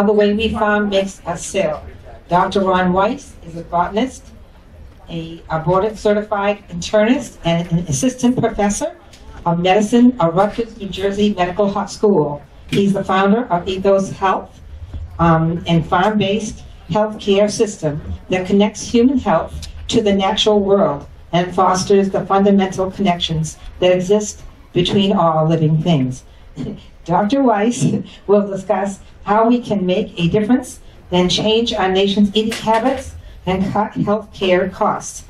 How the Way We Farm Makes Us Sick. Dr. Ron Weiss is a botanist, a, a board certified internist, and an assistant professor of medicine at Rutgers, New Jersey Medical School. He's the founder of Ethos Health um, and farm-based healthcare system that connects human health to the natural world and fosters the fundamental connections that exist between all living things. Dr. Weiss will discuss how we can make a difference and change our nation's eating habits and cut healthcare costs.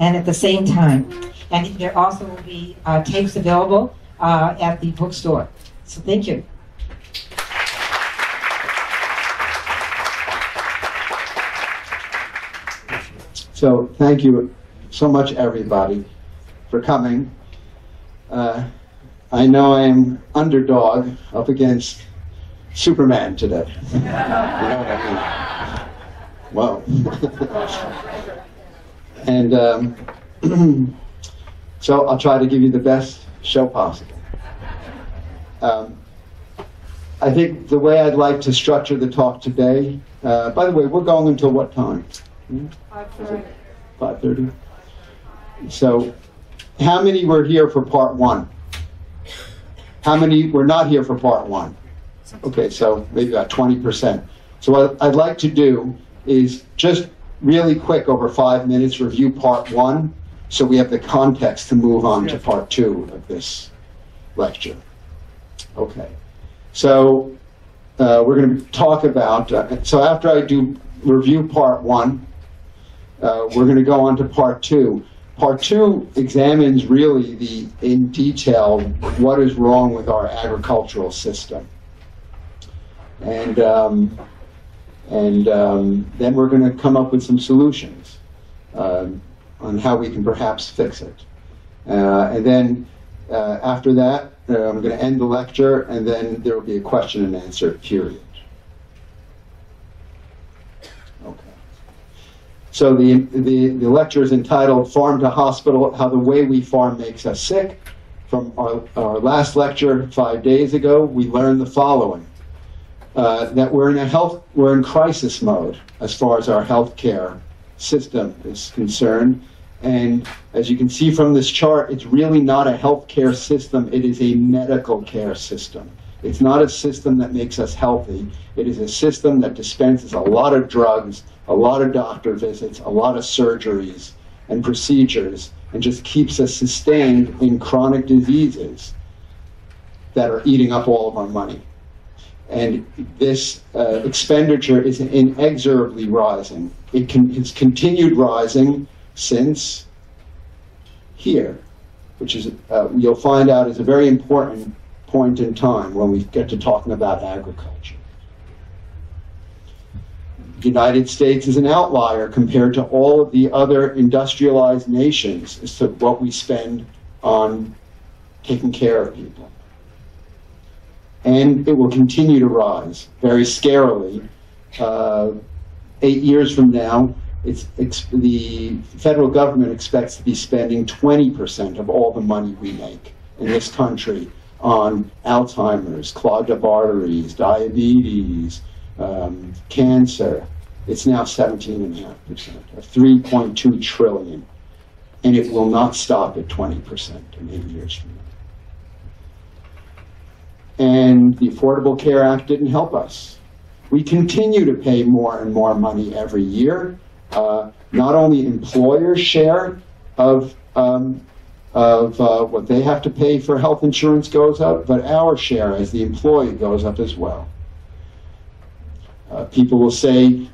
And at the same time, and there also will be uh, tapes available uh, at the bookstore. So thank you. So thank you so much, everybody, for coming. Uh, I know I am underdog up against Superman today. you know what I mean? Whoa. and um, so I'll try to give you the best show possible. Um, I think the way I'd like to structure the talk today, uh, by the way, we're going until what time? 5.30. 5.30? So, how many were here for part one? How many were not here for part one? Okay, so maybe about 20%. So what I'd like to do is just really quick, over five minutes, review part one, so we have the context to move on to part two of this lecture. Okay, so uh, we're going to talk about, uh, so after I do review part one, uh, we're going to go on to part two. Part two examines really the in detail what is wrong with our agricultural system, and um, and um, then we're going to come up with some solutions uh, on how we can perhaps fix it. Uh, and then uh, after that, uh, I'm going to end the lecture, and then there will be a question and answer period. Okay. So the, the, the lecture is entitled Farm to Hospital, How the Way We Farm Makes Us Sick. From our, our last lecture five days ago, we learned the following. Uh, that we're in a health, we're in crisis mode as far as our healthcare system is concerned. And as you can see from this chart, it's really not a healthcare system, it is a medical care system. It's not a system that makes us healthy. It is a system that dispenses a lot of drugs, a lot of doctor visits, a lot of surgeries and procedures, and just keeps us sustained in chronic diseases that are eating up all of our money. And this uh, expenditure is inexorably rising. It it's continued rising since here, which is, uh, you'll find out is a very important point in time when we get to talking about agriculture. The United States is an outlier compared to all of the other industrialized nations as to what we spend on taking care of people. And it will continue to rise very scarily. Uh, eight years from now, the federal government expects to be spending 20% of all the money we make in this country on Alzheimer's, clogged up arteries, diabetes, um, cancer. It's now 17.5%, of 3.2 trillion. And it will not stop at 20% in eight years from now. And the Affordable Care Act didn't help us. We continue to pay more and more money every year. Uh, not only employers share of um, of uh, what they have to pay for health insurance goes up, but our share as the employee goes up as well. Uh, people will say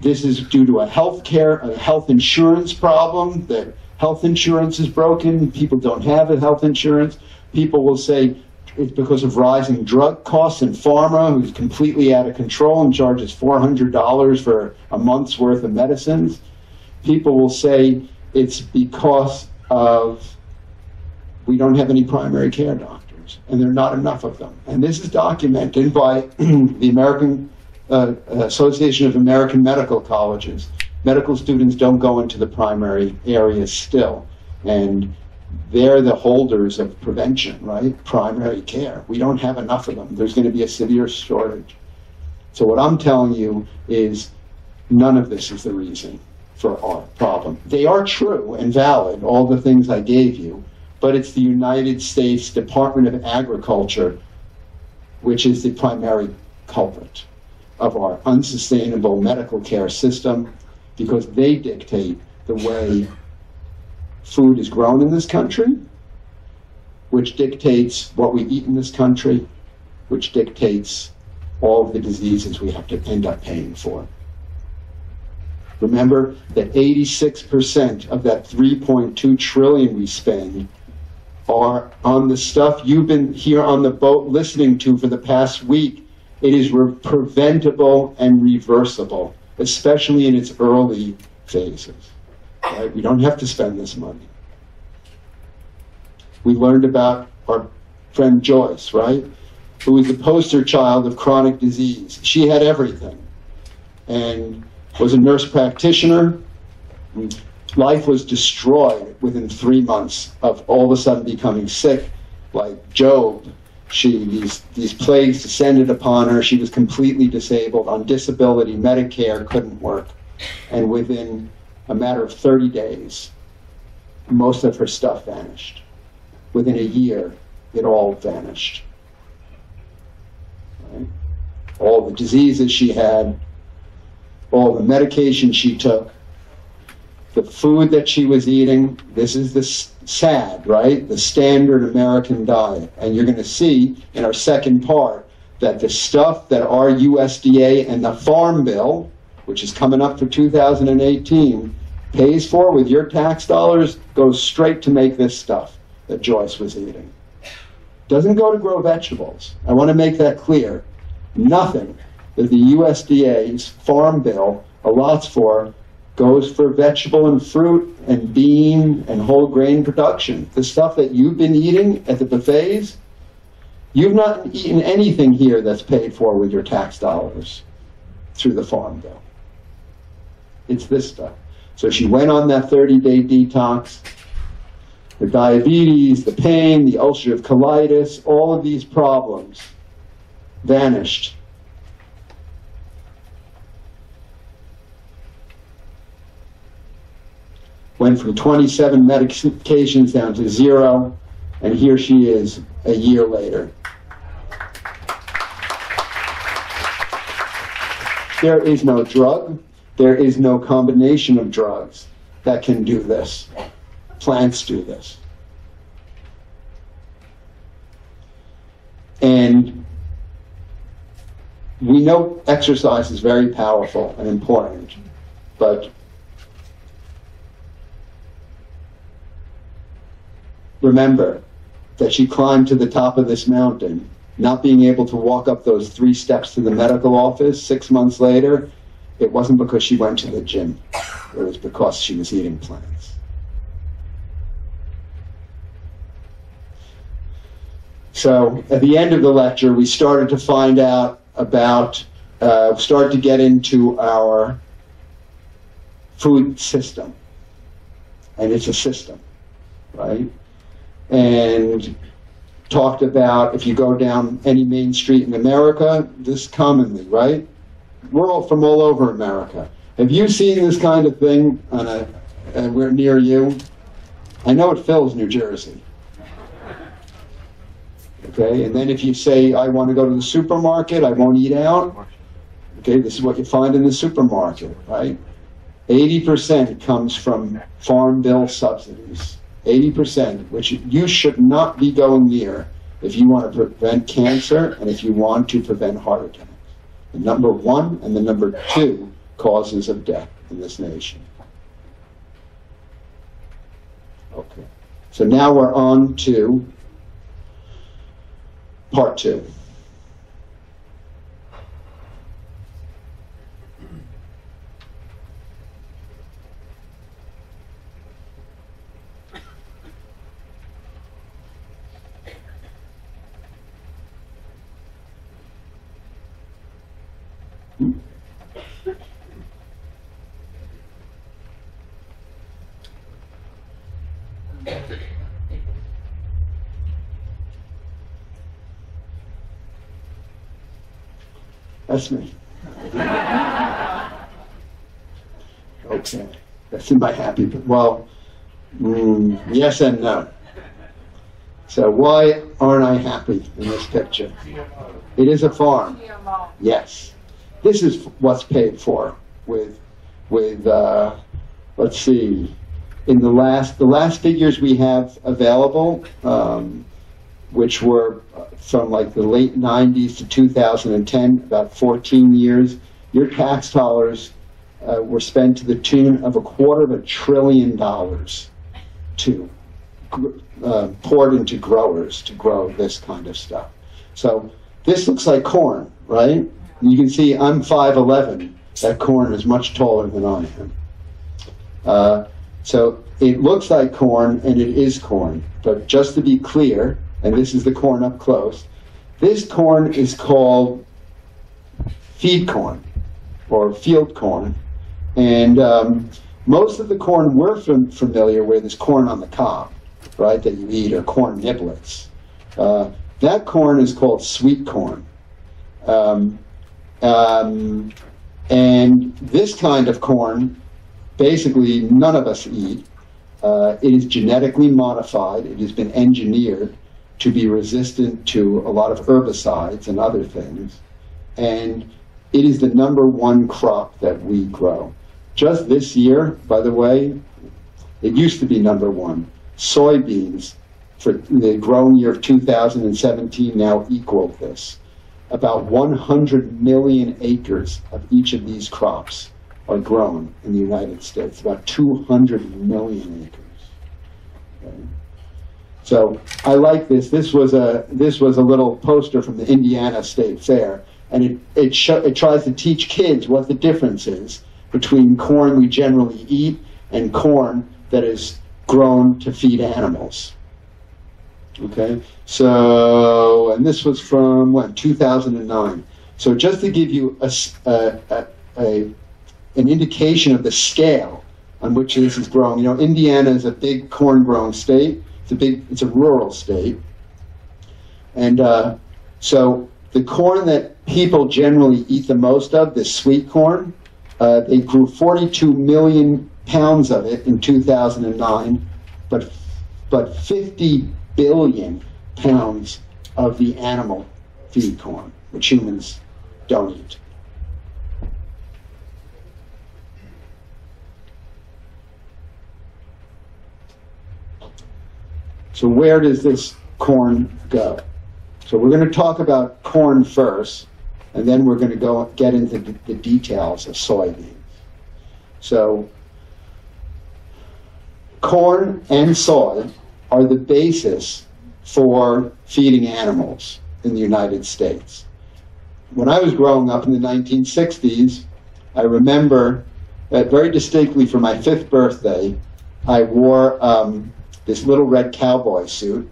this is due to a health care, a health insurance problem, that health insurance is broken, people don't have a health insurance. People will say it's because of rising drug costs and pharma, who's completely out of control and charges $400 for a month's worth of medicines. People will say it's because of we don't have any primary care doctors, and there are not enough of them. And this is documented by the American uh, Association of American Medical Colleges. Medical students don't go into the primary areas still, and they're the holders of prevention, right? Primary care. We don't have enough of them. There's going to be a severe shortage. So what I'm telling you is none of this is the reason for our problem. They are true and valid, all the things I gave you, but it's the United States Department of Agriculture which is the primary culprit of our unsustainable medical care system because they dictate the way food is grown in this country, which dictates what we eat in this country, which dictates all of the diseases we have to end up paying for. Remember that 86% of that 3.2 trillion we spend are on the stuff you've been here on the boat listening to for the past week. It is re- preventable and reversible, especially in its early phases. Right? We don't have to spend this money. We learned about our friend Joyce, right? Who was the poster child of chronic disease. She had everything and was a nurse practitioner. Life was destroyed within three months of all of a sudden becoming sick, like Job. She these these plagues descended upon her. She was completely disabled on disability. Medicare couldn't work, and within a matter of 30 days, most of her stuff vanished. Within a year, it all vanished. Right? All the diseases she had, all the medication she took, the food that she was eating. This is the sad, right? The standard American diet. And you're going to see in our second part that the stuff that our USDA and the Farm Bill, which is coming up for 2018, pays for with your tax dollars goes straight to make this stuff that Joyce was eating. Doesn't go to grow vegetables. I want to make that clear. Nothing that the USDA's Farm Bill allots for goes for vegetable and fruit and bean and whole grain production. The stuff that you've been eating at the buffets, you've not eaten anything here that's paid for with your tax dollars through the Farm Bill. It's this stuff. So she went on that 30 day detox. The diabetes, the pain, the ulcerative colitis, all of these problems vanished. Went from 27 medications down to zero, and here she is a year later. There is no drug, there is no combination of drugs that can do this. Plants do this. And we know exercise is very powerful and important, but remember that she climbed to the top of this mountain, not being able to walk up those three steps to the medical office six months later. It wasn't because she went to the gym, it was because she was eating plants. So at the end of the lecture, we started to find out about, uh, started to get into our food system. And it's a system, right? And talked about if you go down any main street in America, this commonly, right? All from all over America. Have you seen this kind of thing on a, uh, we're near you? I know it fills New Jersey. Okay, and then if you say, I want to go to the supermarket, I won't eat out, okay, this is what you find in the supermarket, right? 80% comes from farm bill subsidies. 80%, which you should not be going near if you want to prevent cancer and if you want to prevent heart attacks. The number one and the number two causes of death in this nation. Okay, so now we're on to part two. Me. Okay, that's in my happy. Well, mm, yes and no. So why aren't I happy in this picture? It is a farm. Yes, this is what's paid for with with. Uh, let's see. In the last the last figures we have available, um, which were from like the late 90s to 2010, about 14 years, your tax dollars uh, were spent to the tune of a quarter of a trillion dollars to uh, poured into growers to grow this kind of stuff. So this looks like corn, right? And you can see I'm 5'11". That corn is much taller than I am. Uh, so it looks like corn, and it is corn. But just to be clear, and this is the corn up close, this corn is called feed corn or field corn. And um, most of the corn we're fam- familiar with is corn on the cob, right, that you eat, or corn niblets. Uh, that corn is called sweet corn. Um, um, and this kind of corn, basically, none of us eat. Uh, it is genetically modified. It has been engineered to be resistant to a lot of herbicides and other things. And it is the number one crop that we grow. Just this year, by the way, it used to be number one. Soybeans for the growing year of 2017 now equal this. About 100 million acres of each of these crops are grown in the United States, about 200 million acres. Okay. So I like this. This was a this was a little poster from the Indiana State Fair, and it it, sh- it tries to teach kids what the difference is between corn we generally eat and corn that is grown to feed animals. Okay, so and this was from what 2009. So just to give you a, a, a an indication of the scale on which this is grown. You know, Indiana is a big corn-growing state. It's a big, it's a rural state, and uh, so the corn that people generally eat the most of, this sweet corn, uh, they grew 42 million pounds of it in 2009, but but 50 billion pounds of the animal feed corn, which humans don't eat. So where does this corn go? So we're going to talk about corn first, and then we're going to go get into the, the details of soybeans. So corn and soy are the basis for feeding animals in the United States. When I was growing up in the 1960s, I remember that very distinctly for my fifth birthday, I wore um, this little red cowboy suit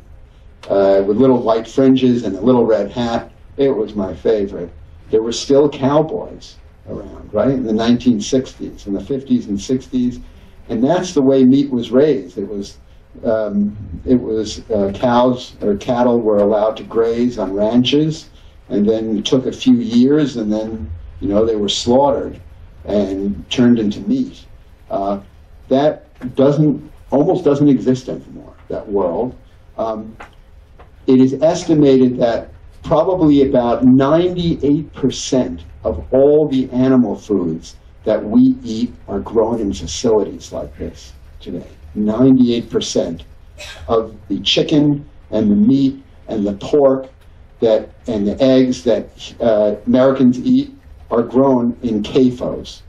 uh, with little white fringes and a little red hat. It was my favorite. There were still cowboys around, right, in the 1960s, in the 50s and 60s, and that's the way meat was raised. It was um, it was uh, cows or cattle were allowed to graze on ranches, and then it took a few years, and then you know they were slaughtered and turned into meat. Uh, that doesn't almost doesn't exist anymore. That world. Um, it is estimated that probably about 98% of all the animal foods that we eat are grown in facilities like this today. 98% of the chicken and the meat and the pork that and the eggs that uh, Americans eat are grown in CAFOs.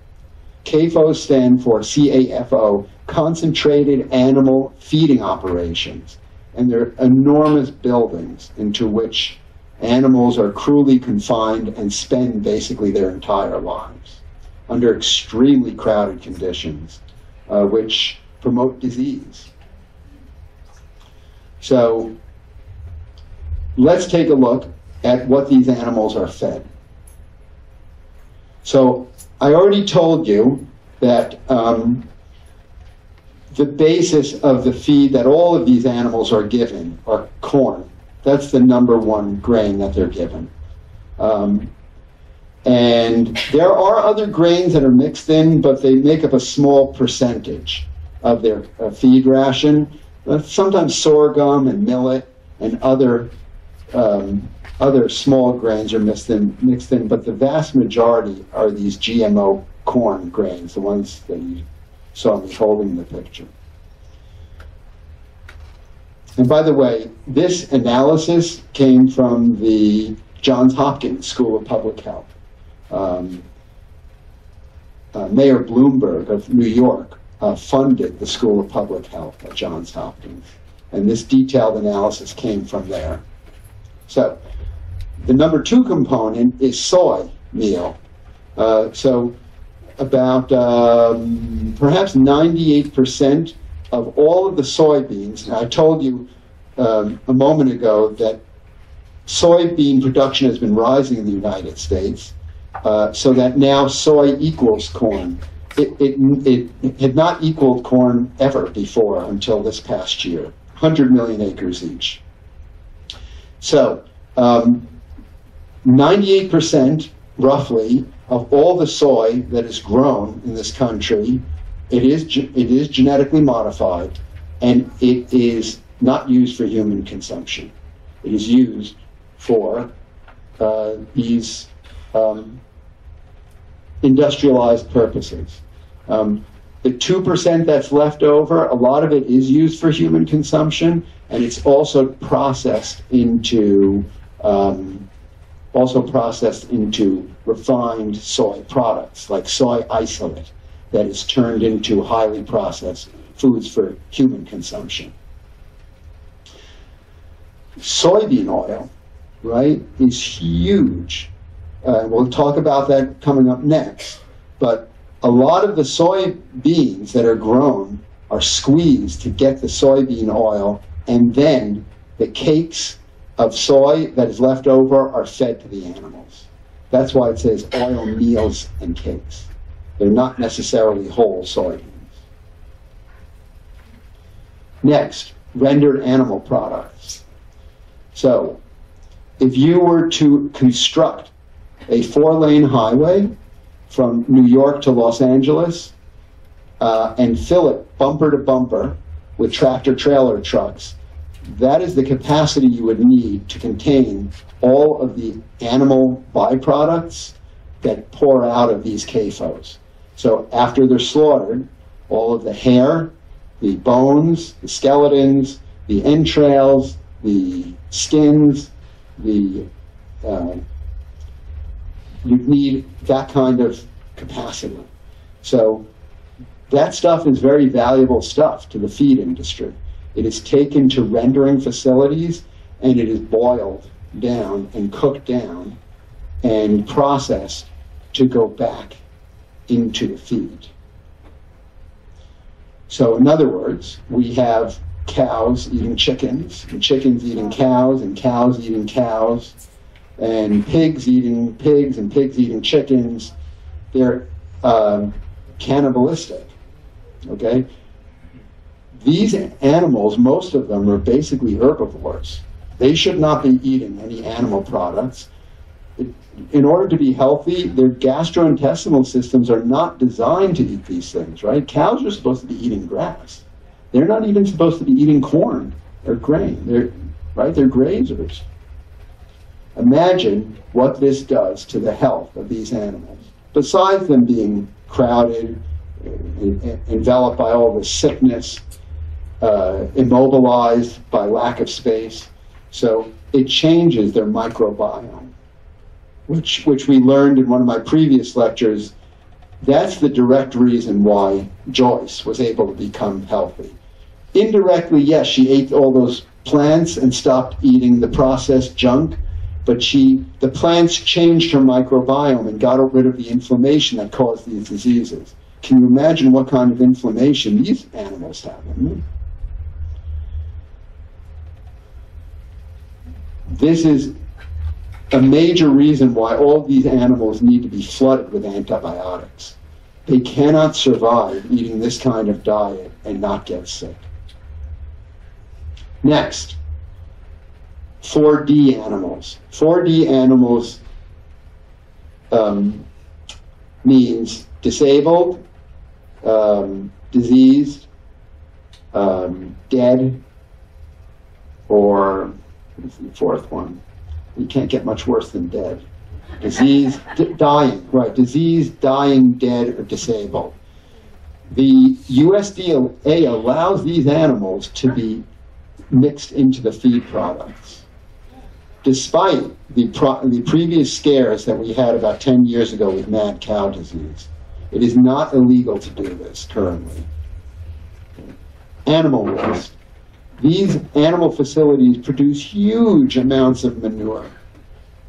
CAFOs stand for CAFO, Concentrated Animal Feeding Operations. And they're enormous buildings into which animals are cruelly confined and spend basically their entire lives under extremely crowded conditions, uh, which promote disease. So let's take a look at what these animals are fed. So I already told you that um, the basis of the feed that all of these animals are given are corn. That's the number one grain that they're given. Um, And there are other grains that are mixed in, but they make up a small percentage of their uh, feed ration. Uh, sometimes sorghum and millet and other um, other small grains are mixed in, mixed in, but the vast majority are these GMO corn grains, the ones that you saw me holding in the picture. And by the way, this analysis came from the Johns Hopkins School of Public Health. Um, uh, Mayor Bloomberg of New York uh, funded the School of Public Health at Johns Hopkins. And this detailed analysis came from there. So, the number two component is soy meal. Uh, so, about um, perhaps 98% of all of the soybeans, I told you um, a moment ago that soybean production has been rising in the United States, uh, so that now soy equals corn. It, it, it had not equaled corn ever before until this past year, 100 million acres each. So, um, 98% roughly of all the soy that is grown in this country, it is, it is genetically modified and it is not used for human consumption. It is used for uh, these um, industrialized purposes. Um, the 2% that's left over, a lot of it is used for human consumption, and it's also processed into um, also processed into refined soy products, like soy isolate, that is turned into highly processed foods for human consumption. Soybean oil, right, is huge. Uh, we'll talk about that coming up next. But a lot of the soybeans that are grown are squeezed to get the soybean oil, and then the cakes of soy that is left over are fed to the animals. That's why it says oil meals and cakes. They're not necessarily whole soybeans. Next, rendered animal products. So, if you were to construct a four lane highway from New York to Los Angeles uh, and fill it bumper to bumper with tractor trailer trucks, that is the capacity you would need to contain all of the animal byproducts that pour out of these CAFOs. So after they're slaughtered, all of the hair, the bones, the skeletons, the entrails, the skins, the uh, you need that kind of capacity. So that stuff is very valuable stuff to the feed industry. It is taken to rendering facilities and it is boiled down and cooked down and processed to go back into the feed. So, in other words, we have cows eating chickens, and chickens eating cows, and cows eating cows, and pigs eating pigs, and pigs eating chickens. They're um, cannibalistic. Okay? These animals, most of them, are basically herbivores. They should not be eating any animal products. In order to be healthy, their gastrointestinal systems are not designed to eat these things, right? Cows are supposed to be eating grass. They're not even supposed to be eating corn or grain. They're right, they're grazers. Imagine what this does to the health of these animals. Besides them being crowded, eh, eh, enveloped by all the sickness, uh, immobilized by lack of space. So it changes their microbiome, which, which we learned in one of my previous lectures. That's the direct reason why Joyce was able to become healthy. Indirectly, yes, she ate all those plants and stopped eating the processed junk, but she the plants changed her microbiome and got rid of the inflammation that caused these diseases. Can you imagine what kind of inflammation these animals have? This is a major reason why all these animals need to be flooded with antibiotics. They cannot survive eating this kind of diet and not get sick. Next, 4D animals. 4D animals um, means disabled, um, diseased, um, dead, or what's the fourth one? You can't get much worse than dead. Disease, dying, right? Disease, dying, dead, or disabled. The USDA allows these animals to be mixed into the feed products. Despite the, the previous scares that we had about 10 years ago with mad cow disease, it is not illegal to do this currently. Animal waste. These animal facilities produce huge amounts of manure.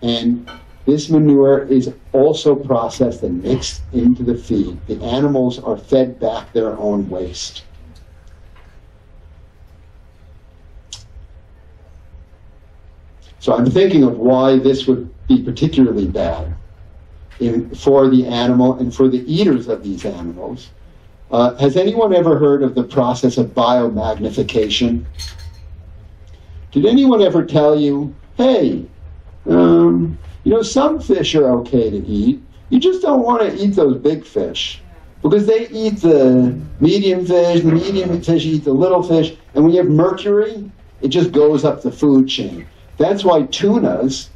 And this manure is also processed and mixed into the feed. The animals are fed back their own waste. So I'm thinking of why this would be particularly bad in, for the animal and for the eaters of these animals. Uh, has anyone ever heard of the process of biomagnification? Did anyone ever tell you, hey, um, you know, some fish are okay to eat. You just don't want to eat those big fish because they eat the medium fish, the medium fish eat the little fish, and when you have mercury, it just goes up the food chain. That's why tunas,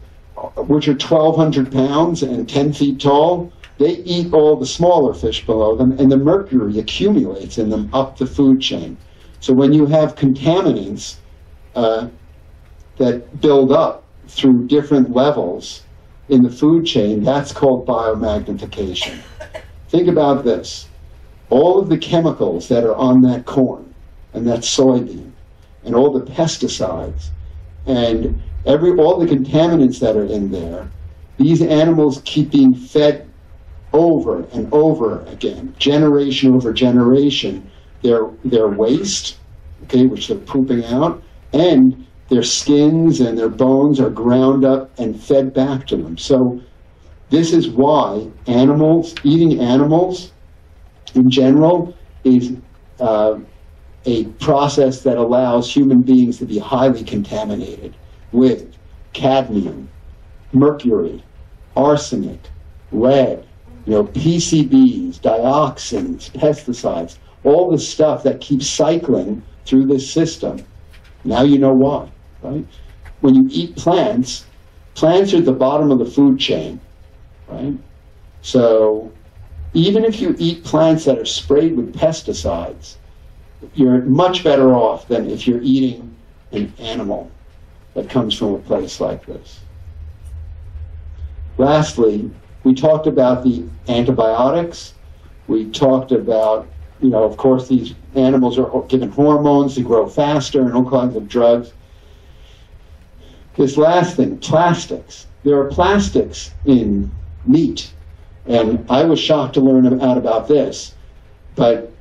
which are 1,200 pounds and 10 feet tall, they eat all the smaller fish below them, and the mercury accumulates in them up the food chain. So when you have contaminants uh, that build up through different levels in the food chain, that's called biomagnification. Think about this. All of the chemicals that are on that corn and that soybean and all the pesticides and every all the contaminants that are in there, these animals keep being fed over and over again, generation over generation, their their waste, okay, which they're pooping out, and their skins and their bones are ground up and fed back to them. So this is why animals, eating animals in general, is uh, a process that allows human beings to be highly contaminated with cadmium, mercury, arsenic, lead, you know, PCBs, dioxins, pesticides, all the stuff that keeps cycling through this system. Now you know why, right? When you eat plants, plants are at the bottom of the food chain, right? So even if you eat plants that are sprayed with pesticides, you're much better off than if you're eating an animal that comes from a place like this. Lastly, we talked about the antibiotics. We talked about, you know, of course, these animals are given hormones to grow faster and all kinds of drugs. This last thing, plastics. There are plastics in meat, and I was shocked to learn out about this. But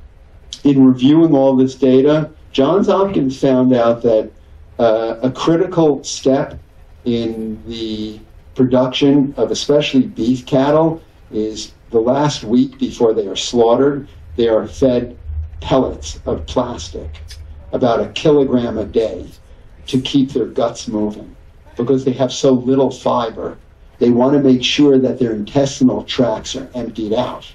in reviewing all this data, Johns Hopkins found out that uh, a critical step in the production of especially beef cattle is the last week before they are slaughtered, they are fed pellets of plastic, about a kilogram a day, to keep their guts moving. Because they have so little fiber, they want to make sure that their intestinal tracts are emptied out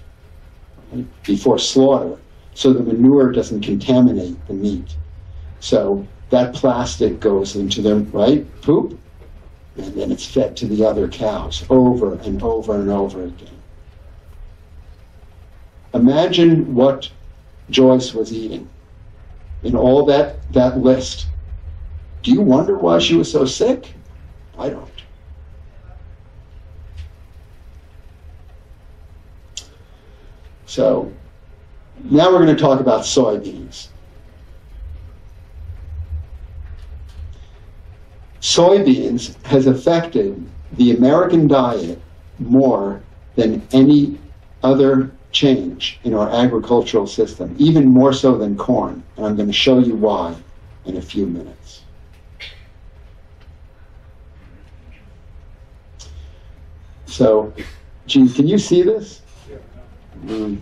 right, before slaughter so the manure doesn't contaminate the meat. So that plastic goes into their right poop, and then it's fed to the other cows over and over and over again. Imagine what Joyce was eating in all that, that list. Do you wonder why she was so sick? I don't. So now we're going to talk about soybeans. Soybeans has affected the American diet more than any other change in our agricultural system, even more so than corn. And I'm going to show you why in a few minutes. So, Gene, can you see this? Mm.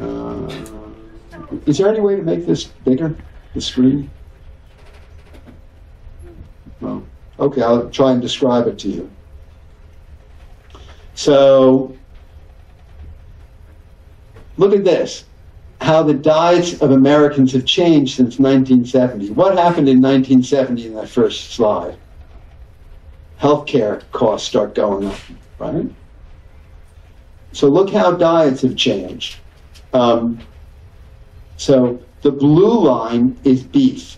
Uh, is there any way to make this bigger, the screen? Well, okay, I'll try and describe it to you. So look at this how the diets of Americans have changed since 1970. What happened in 1970 in that first slide? Healthcare costs start going up, right? So look how diets have changed. Um, so the blue line is beef.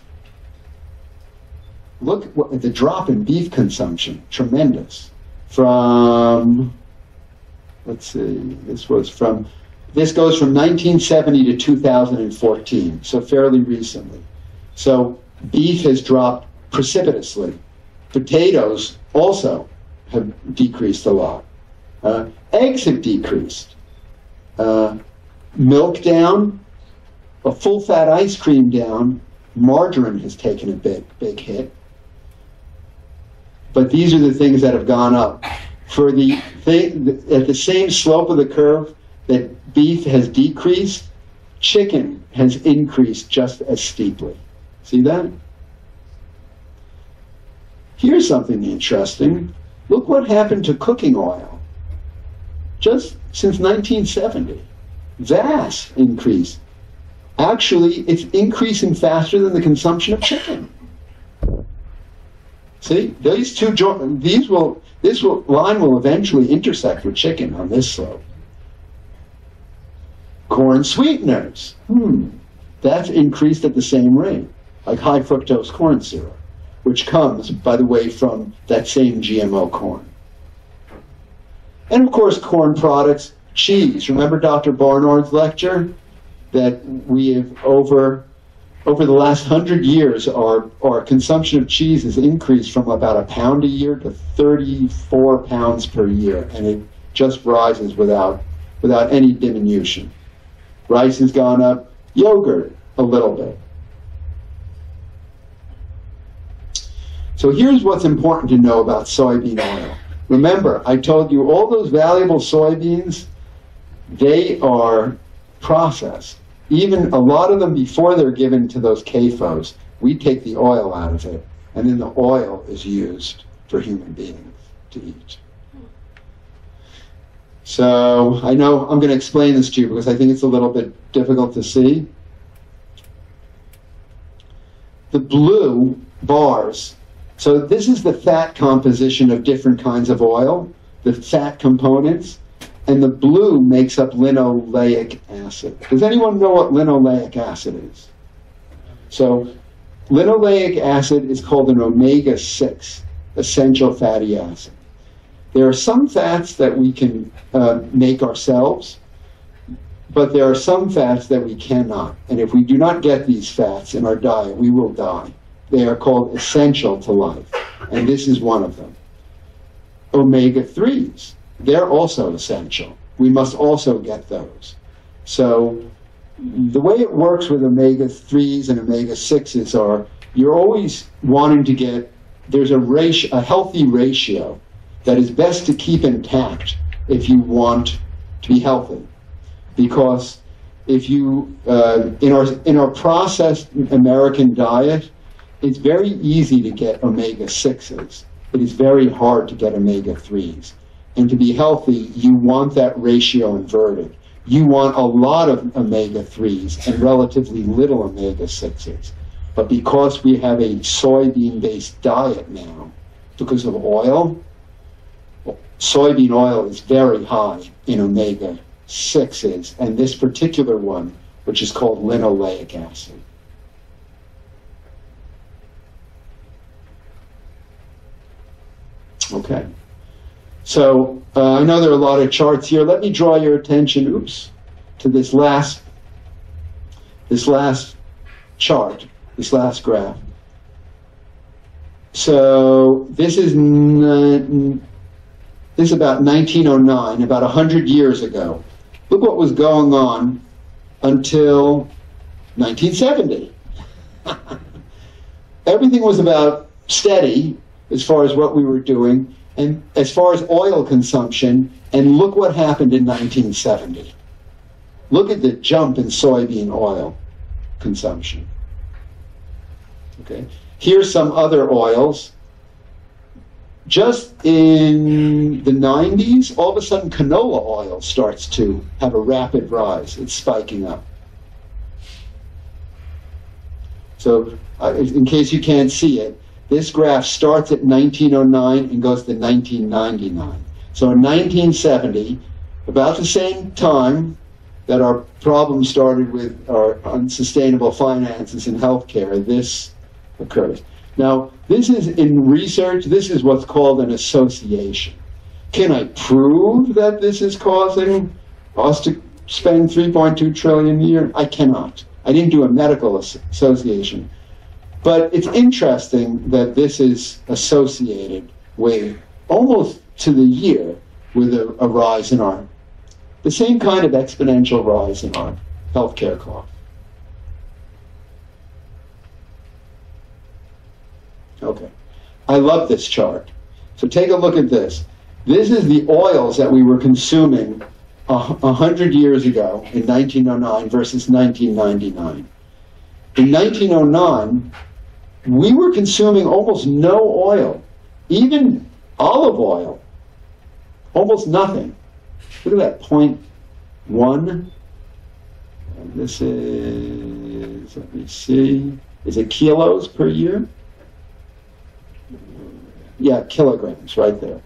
Look at the drop in beef consumption, tremendous. From, let's see, this was from this goes from 1970 to 2014, so fairly recently. So beef has dropped precipitously. Potatoes also have decreased a lot. Uh, eggs have decreased. Uh, milk down, a full fat ice cream down, margarine has taken a big, big hit. But these are the things that have gone up. For the thing, at the same slope of the curve, that beef has decreased, chicken has increased just as steeply. See that? Here's something interesting. Look what happened to cooking oil. Just since 1970, vast increase. Actually, it's increasing faster than the consumption of chicken. See, these two, these will, this will, line will eventually intersect with chicken on this slope corn sweeteners. Hmm. That's increased at the same rate, like high fructose corn syrup, which comes, by the way, from that same GMO corn. And of course, corn products, cheese. Remember Dr. Barnard's lecture? That we have over over the last hundred years, our, our consumption of cheese has increased from about a pound a year to 34 pounds per year, and it just rises without, without any diminution. Rice has gone up, yogurt a little bit. So here's what's important to know about soybean oil. Remember, I told you all those valuable soybeans, they are processed. Even a lot of them before they're given to those CAFOs, we take the oil out of it, and then the oil is used for human beings to eat. So I know I'm going to explain this to you because I think it's a little bit difficult to see. The blue bars, so this is the fat composition of different kinds of oil, the fat components, and the blue makes up linoleic acid. Does anyone know what linoleic acid is? So linoleic acid is called an omega-6 essential fatty acid. There are some fats that we can uh, make ourselves, but there are some fats that we cannot. And if we do not get these fats in our diet, we will die. They are called essential to life, and this is one of them. Omega 3s, they're also essential. We must also get those. So the way it works with omega 3s and omega 6s are you're always wanting to get there's a ratio a healthy ratio that is best to keep intact if you want to be healthy. Because if you, uh, in, our, in our processed American diet, it's very easy to get omega 6s. It is very hard to get omega 3s. And to be healthy, you want that ratio inverted. You want a lot of omega 3s and relatively little omega 6s. But because we have a soybean based diet now, because of oil, soybean oil is very high in omega 6s, and this particular one, which is called linoleic acid. Okay. So uh, I know there are a lot of charts here. Let me draw your attention, oops, to this last, this last chart, this last graph. So this is this is about 1909, about 100 years ago. Look what was going on until 1970. Everything was about steady as far as what we were doing, and as far as oil consumption, and look what happened in 1970. Look at the jump in soybean oil consumption. Okay. Here's some other oils just in the 90s, all of a sudden canola oil starts to have a rapid rise. It's spiking up. So, uh, in case you can't see it, this graph starts at 1909 and goes to 1999. So, in 1970, about the same time that our problem started with our unsustainable finances in healthcare, this occurs. Now, this is in research, this is what's called an association. Can I prove that this is causing us to spend 3.2 trillion a year? I cannot. I didn't do a medical association. But it's interesting that this is associated with almost to the year with a, a rise in our, the same kind of exponential rise in our healthcare costs. Okay. I love this chart. So take a look at this. This is the oils that we were consuming a hundred years ago in 1909 versus 1999. In 1909, we were consuming almost no oil, even olive oil, almost nothing. Look at that, point one. And this is, let me see, is it kilos per year? yeah, kilograms right there.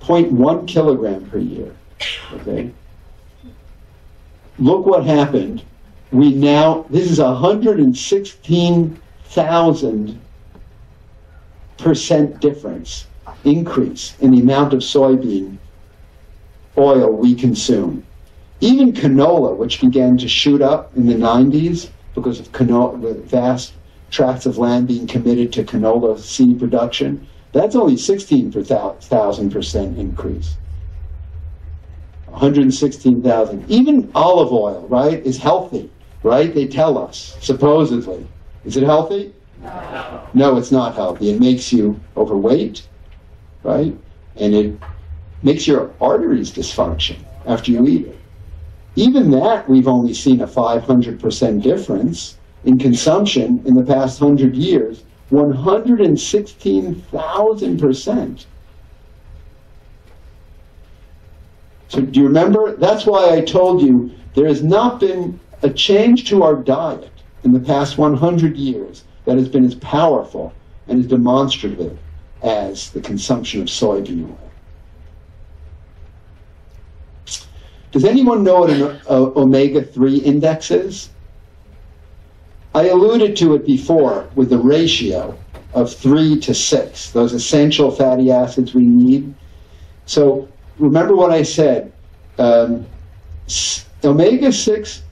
0.1 kilogram per year. Okay? Look what happened. We now, this is 116,000 percent difference, increase in the amount of soybean oil we consume. Even canola, which began to shoot up in the 90s because of canola, the vast tracts of land being committed to canola seed production, that's only 16,000% increase. 116,000. Even olive oil, right, is healthy, right? They tell us, supposedly. Is it healthy? No. No, it's not healthy. It makes you overweight, right? And it makes your arteries dysfunction after you eat it. Even that, we've only seen a 500% difference in consumption in the past 100 years 116,000%. So do you remember? That's why I told you there has not been a change to our diet in the past 100 years that has been as powerful and as demonstrative as the consumption of soybean oil. Does anyone know what an uh, omega-3 index is? I alluded to it before with the ratio of three to six, those essential fatty acids we need. So remember what I said. Um, omega 6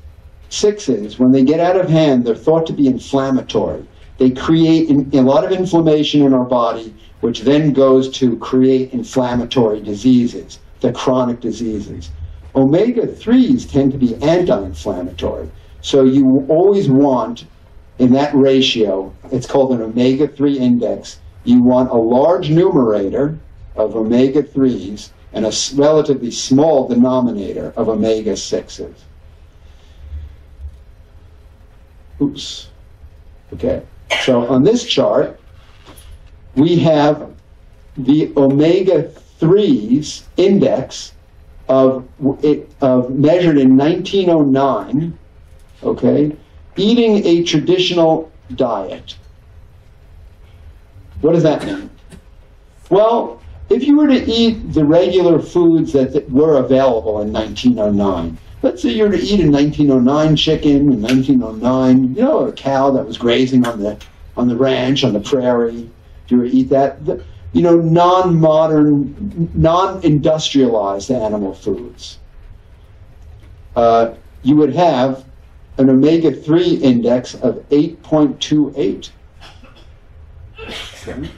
sixes, when they get out of hand, they're thought to be inflammatory. They create a lot of inflammation in our body, which then goes to create inflammatory diseases, the chronic diseases. Omega 3s tend to be anti inflammatory. So you always want in that ratio, it's called an omega 3 index. You want a large numerator of omega 3s and a relatively small denominator of omega 6s. Oops. Okay. So on this chart, we have the omega 3s index of, of measured in 1909, okay, eating a traditional diet. What does that mean? Well, if you were to eat the regular foods that, that were available in 1909, let's say you were to eat a 1909 chicken in 1909, you know, a cow that was grazing on the on the ranch on the prairie. If you were to eat that, you know, non-modern, non-industrialized animal foods, uh, you would have an omega 3 index of 8.28. Okay.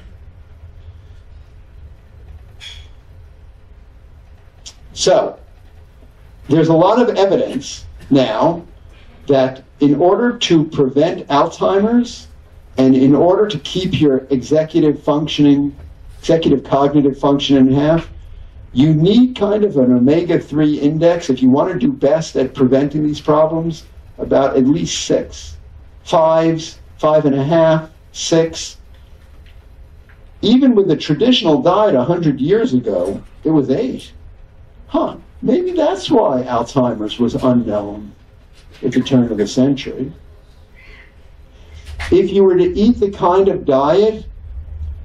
So, there's a lot of evidence now that in order to prevent Alzheimer's and in order to keep your executive functioning, executive cognitive function in half, you need kind of an omega 3 index if you want to do best at preventing these problems about at least six. Fives, five and a half, six. even with the traditional diet 100 years ago, it was eight. Huh, maybe that's why Alzheimer's was unknown at the turn of the century. If you were to eat the kind of diet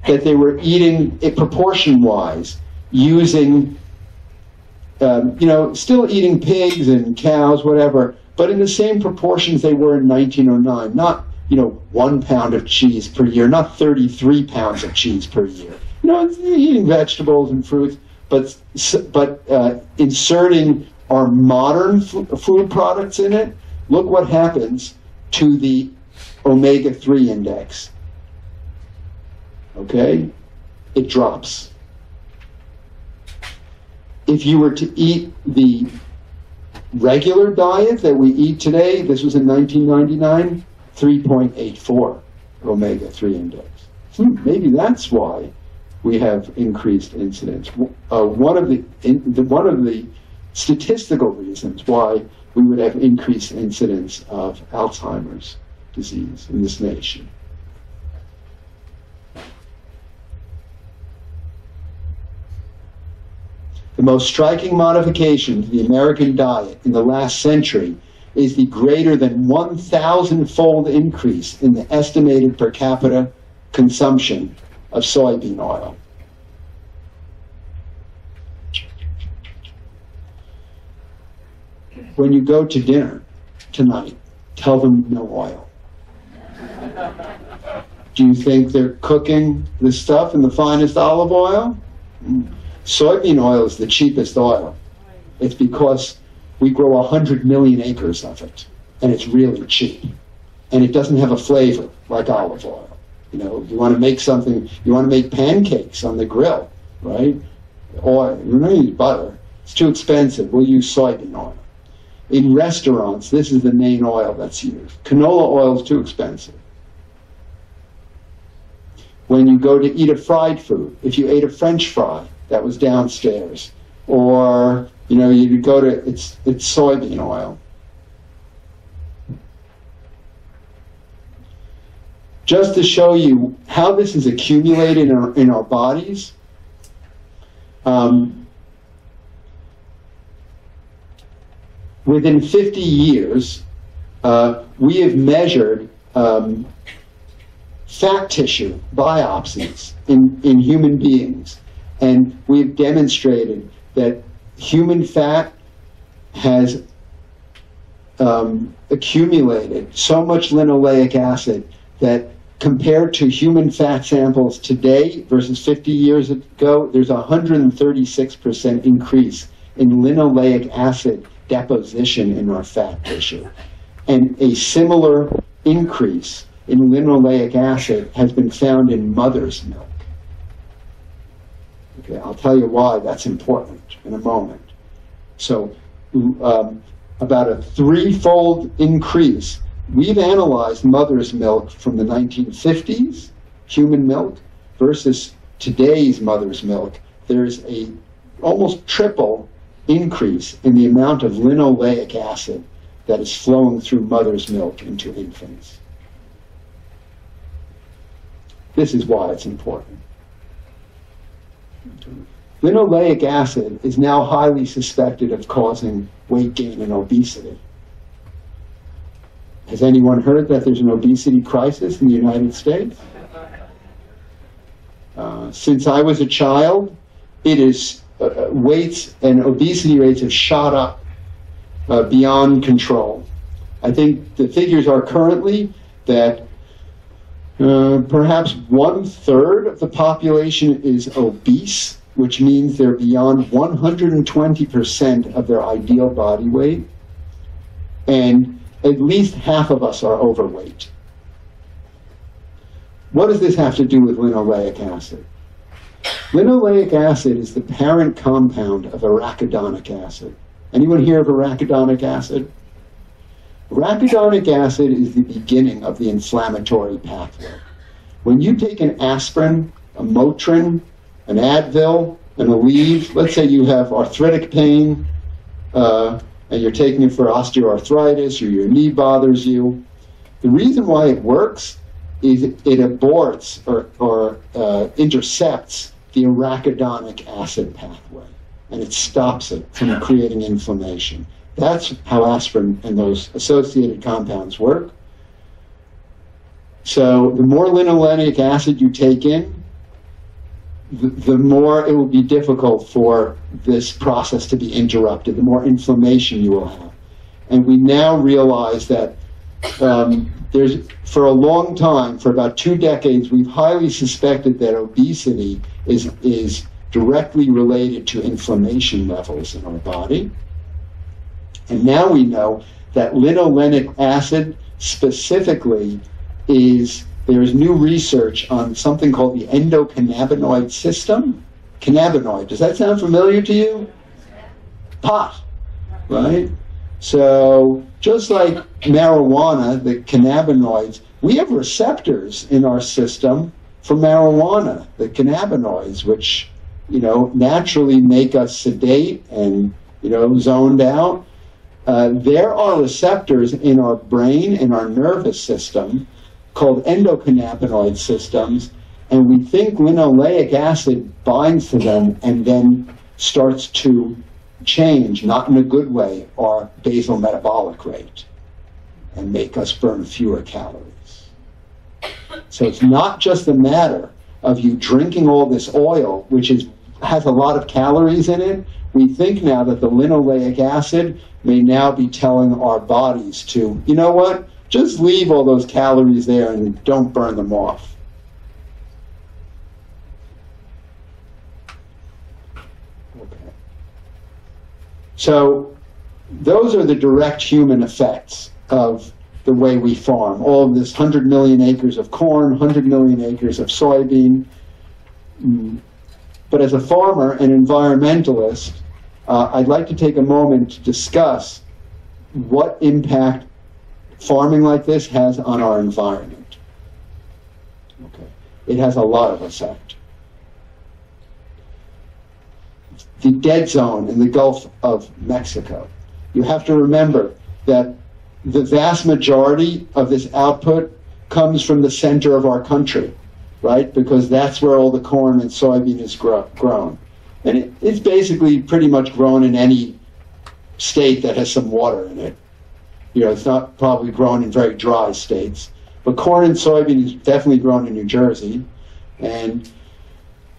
that they were eating proportion wise, using, um, you know, still eating pigs and cows, whatever, but in the same proportions they were in 1909, not you know, one pound of cheese per year, not 33 pounds of cheese per year. You know, eating vegetables and fruits, but, but uh, inserting our modern food products in it, look what happens to the omega 3 index. Okay? It drops. If you were to eat the regular diet that we eat today, this was in 1999, 3.84 omega 3 index. Hmm, maybe that's why we have increased incidence. Uh, one, of the, in, the, one of the statistical reasons why we would have increased incidence of Alzheimer's disease in this nation. The most striking modification to the American diet in the last century is the greater than 1,000 fold increase in the estimated per capita consumption of soybean oil. When you go to dinner tonight, tell them no oil. Do you think they're cooking the stuff in the finest olive oil? Mm. Soybean oil is the cheapest oil. It's because we grow 100 million acres of it, and it's really cheap. And it doesn't have a flavor like olive oil. You know, you want to make something, you want to make pancakes on the grill, right? Or you use butter. It's too expensive. We'll use soybean oil. In restaurants, this is the main oil that's used. Canola oil is too expensive. When you go to eat a fried food, if you ate a French fry that was downstairs, or you know, you go to it's it's soybean oil. Just to show you how this is accumulated in our, in our bodies. Um, within 50 years, uh, we have measured um, fat tissue biopsies in, in human beings, and we've demonstrated that human fat has um, accumulated so much linoleic acid that compared to human fat samples today versus 50 years ago, there's a 136% increase in linoleic acid deposition in our fat tissue. And a similar increase in linoleic acid has been found in mother's milk. Okay, I'll tell you why that's important in a moment. So, um, about a threefold increase. We've analyzed mother's milk from the 1950s, human milk, versus today's mother's milk. There's a almost triple increase in the amount of linoleic acid that is flowing through mother's milk into infants. This is why it's important. Linoleic acid is now highly suspected of causing weight gain and obesity. Has anyone heard that there's an obesity crisis in the United States? Uh, since I was a child, it is uh, uh weights and obesity rates have shot up uh, beyond control. I think the figures are currently that uh, perhaps one third of the population is obese, which means they're beyond 120% of their ideal body weight, and at least half of us are overweight. What does this have to do with linoleic acid? Linoleic acid is the parent compound of arachidonic acid. Anyone hear of arachidonic acid? Arachidonic acid is the beginning of the inflammatory pathway. When you take an aspirin, a Motrin, an Advil, an Aleve, let's say you have arthritic pain, uh, and you're taking it for osteoarthritis or your knee bothers you, the reason why it works is it aborts or, or uh, intercepts the arachidonic acid pathway and it stops it from creating inflammation. That's how aspirin and those associated compounds work. So the more linolenic acid you take in, the, more it will be difficult for this process to be interrupted, the more inflammation you will have. And we now realize that um, there's, for a long time, for about two decades, we've highly suspected that obesity is, is directly related to inflammation levels in our body. And now we know that linolenic acid specifically is there is new research on something called the endocannabinoid system. Cannabinoid, does that sound familiar to you? Pot, right? So just like marijuana, the cannabinoids, we have receptors in our system for marijuana, the cannabinoids, which you know naturally make us sedate and you know zoned out. Uh, there are receptors in our brain, in our nervous system, called endocannabinoid systems, and we think linoleic acid binds to them and then starts to change, not in a good way, our basal metabolic rate and make us burn fewer calories. So it's not just a matter of you drinking all this oil, which is, has a lot of calories in it. We think now that the linoleic acid may now be telling our bodies to, you know what, just leave all those calories there and don't burn them off. Okay. So those are the direct human effects of the way we farm. All of this 100 million acres of corn, 100 million acres of soybean. Mm. But as a farmer and environmentalist, uh, I'd like to take a moment to discuss what impact farming like this has on our environment. Okay. It has a lot of effect. The dead zone in the Gulf of Mexico. You have to remember that the vast majority of this output comes from the center of our country, right? Because that's where all the corn and soybean is grow- grown. And it, it's basically pretty much grown in any state that has some water in it. You know, it's not probably grown in very dry states. But corn and soybean is definitely grown in New Jersey. And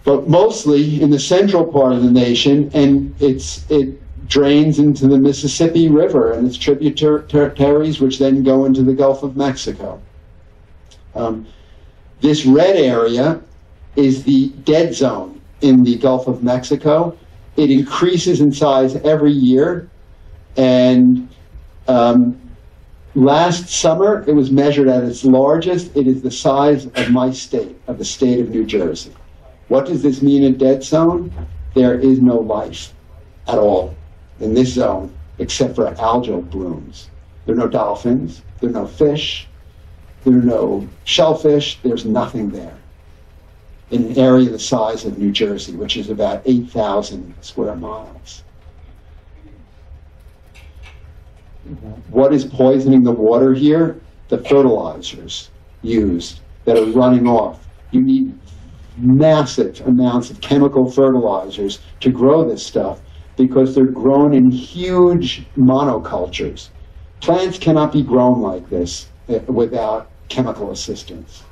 but mostly in the central part of the nation, and it's it drains into the Mississippi River and its tributaries, which then go into the Gulf of Mexico. Um, this red area is the dead zone in the Gulf of Mexico. It increases in size every year, and um, last summer it was measured at its largest. It is the size of my state, of the state of New Jersey. What does this mean in dead zone? There is no life at all in this zone except for algal blooms. There are no dolphins, there are no fish, there are no shellfish, there's nothing there. In an area the size of New Jersey, which is about 8,000 square miles. What is poisoning the water here? The fertilizers used that are running off. You need massive amounts of chemical fertilizers to grow this stuff because they're grown in huge monocultures. Plants cannot be grown like this uh, without chemical assistance.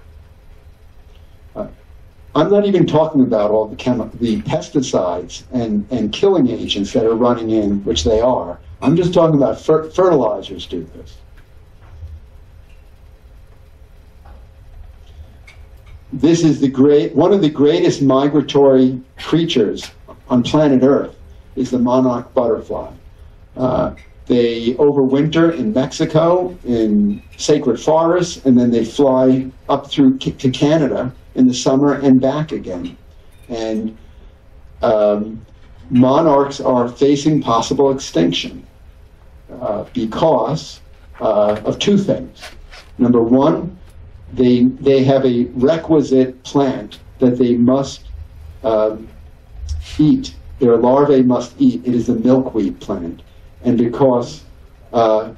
Uh, I'm not even talking about all the, the pesticides and, and killing agents that are running in, which they are. I'm just talking about fer- fertilizers do this. This is the great, one of the greatest migratory creatures on planet Earth is the monarch butterfly. Uh, they overwinter in Mexico in sacred forests, and then they fly up through to Canada in the summer and back again. And um, monarchs are facing possible extinction uh, because uh, of two things. Number one, they they have a requisite plant that they must um, eat their larvae must eat. It is the milkweed plant. And because uh,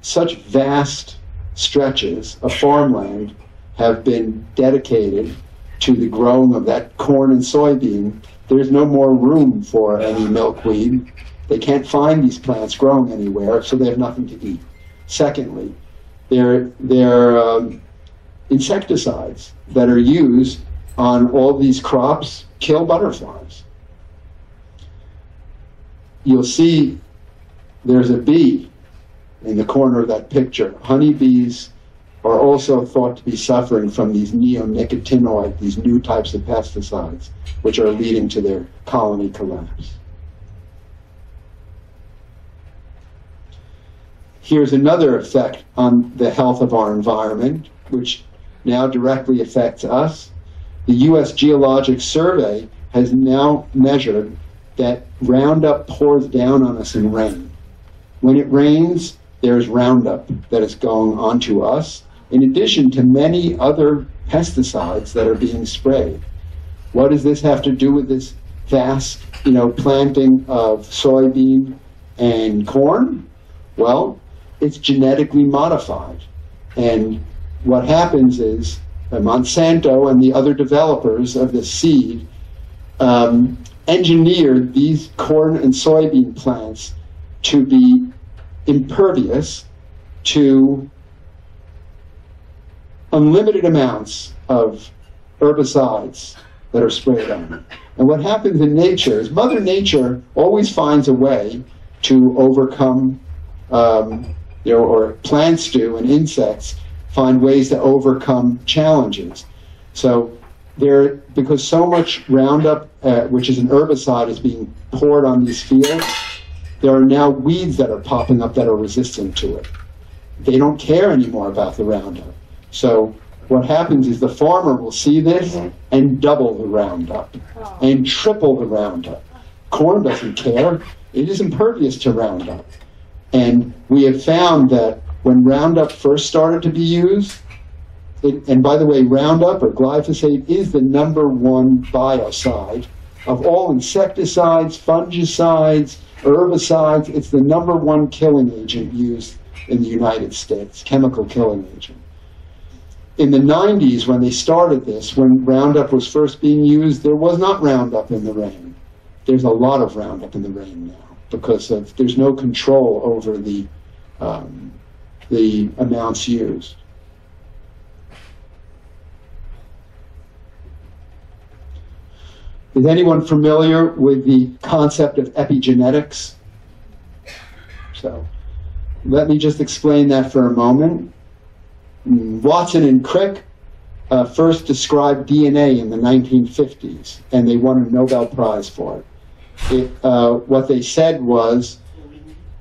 such vast stretches of farmland have been dedicated to the growing of that corn and soybean, there's no more room for any milkweed. They can't find these plants growing anywhere, so they have nothing to eat. Secondly, they're, they're um, insecticides that are used on all these crops kill butterflies. You'll see there's a bee in the corner of that picture. Honeybees are also thought to be suffering from these neonicotinoid, these new types of pesticides, which are leading to their colony collapse. Here's another effect on the health of our environment, which now directly affects us. The U.S. Geologic Survey has now measured that Roundup pours down on us in rain. When it rains, there's Roundup that is going onto us, in addition to many other pesticides that are being sprayed. What does this have to do with this vast, you know, planting of soybean and corn? Well, it's genetically modified. And what happens is uh, Monsanto and the other developers of the seed um, engineered these corn and soybean plants to be impervious to unlimited amounts of herbicides that are sprayed on them. And what happens in nature is Mother Nature always finds a way to overcome, um, you know, or plants do and insects find ways to overcome challenges. So there, because so much Roundup, uh, which is an herbicide, is being poured on these fields, there are now weeds that are popping up that are resistant to it. They don't care anymore about the Roundup. So what happens is the farmer will see this and double the Roundup and triple the Roundup. Corn doesn't care. It is impervious to Roundup. And we have found that when Roundup first started to be used, it, and by the way, Roundup or glyphosate is the number one biocide of all insecticides, fungicides, herbicides. It's the number one killing agent used in the United States, chemical killing agent. In the 90s, when they started this, when Roundup was first being used, there was not Roundup in the rain. There's a lot of Roundup in the rain now because of, there's no control over the um, the amounts used. Is anyone familiar with the concept of epigenetics? So, let me just explain that for a moment. Watson and Crick uh, first described DNA in the 1950s, and they won a Nobel Prize for it. It uh, what they said was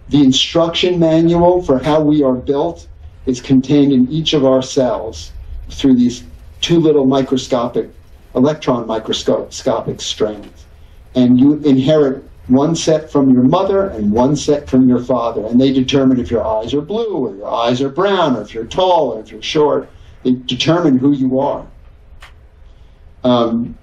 the instruction manual for how we are built is contained in each of our cells through these two little microscopic, electron microscopic strands. And you inherit one set from your mother and one set from your father. And they determine if your eyes are blue or your eyes are brown or if you're tall or if you're short. They determine who you are. Um,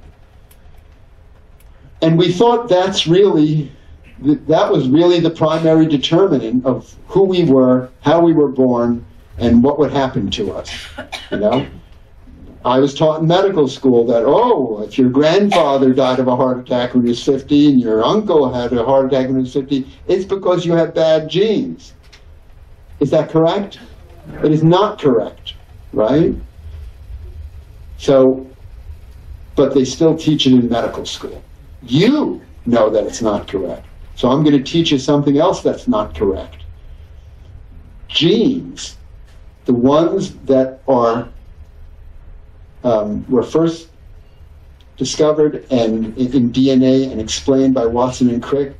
and we thought that's really that was really the primary determinant of who we were, how we were born, and what would happen to us. You know, I was taught in medical school that oh, if your grandfather died of a heart attack when he was 50 and your uncle had a heart attack when he was 50, it's because you have bad genes. Is that correct? It is not correct, right? So, but they still teach it in medical school. You know that it's not correct. So I'm going to teach you something else that's not correct. Genes, the ones that are um, were first discovered and in, DNA and explained by Watson and Crick,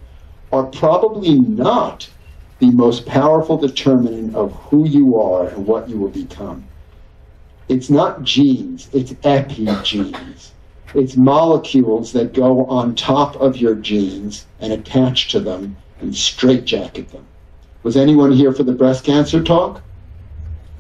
are probably not the most powerful determinant of who you are and what you will become. It's not genes, it's epigenes. It's molecules that go on top of your genes and attach to them and straitjacket them. Was anyone here for the breast cancer talk?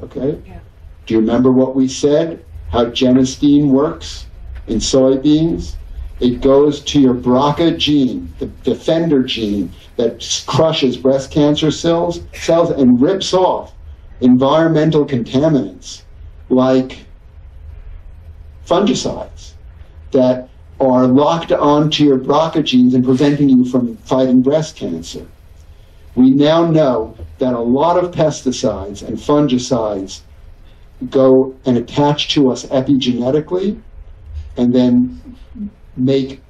Okay. Yeah. Do you remember what we said? How genistein works in soybeans? It goes to your BRCA gene, the defender gene that crushes breast cancer cells, cells and rips off environmental contaminants like fungicides that are locked onto your BRCA genes and preventing you from fighting breast cancer. We now know that a lot of pesticides and fungicides go and attach to us epigenetically and then make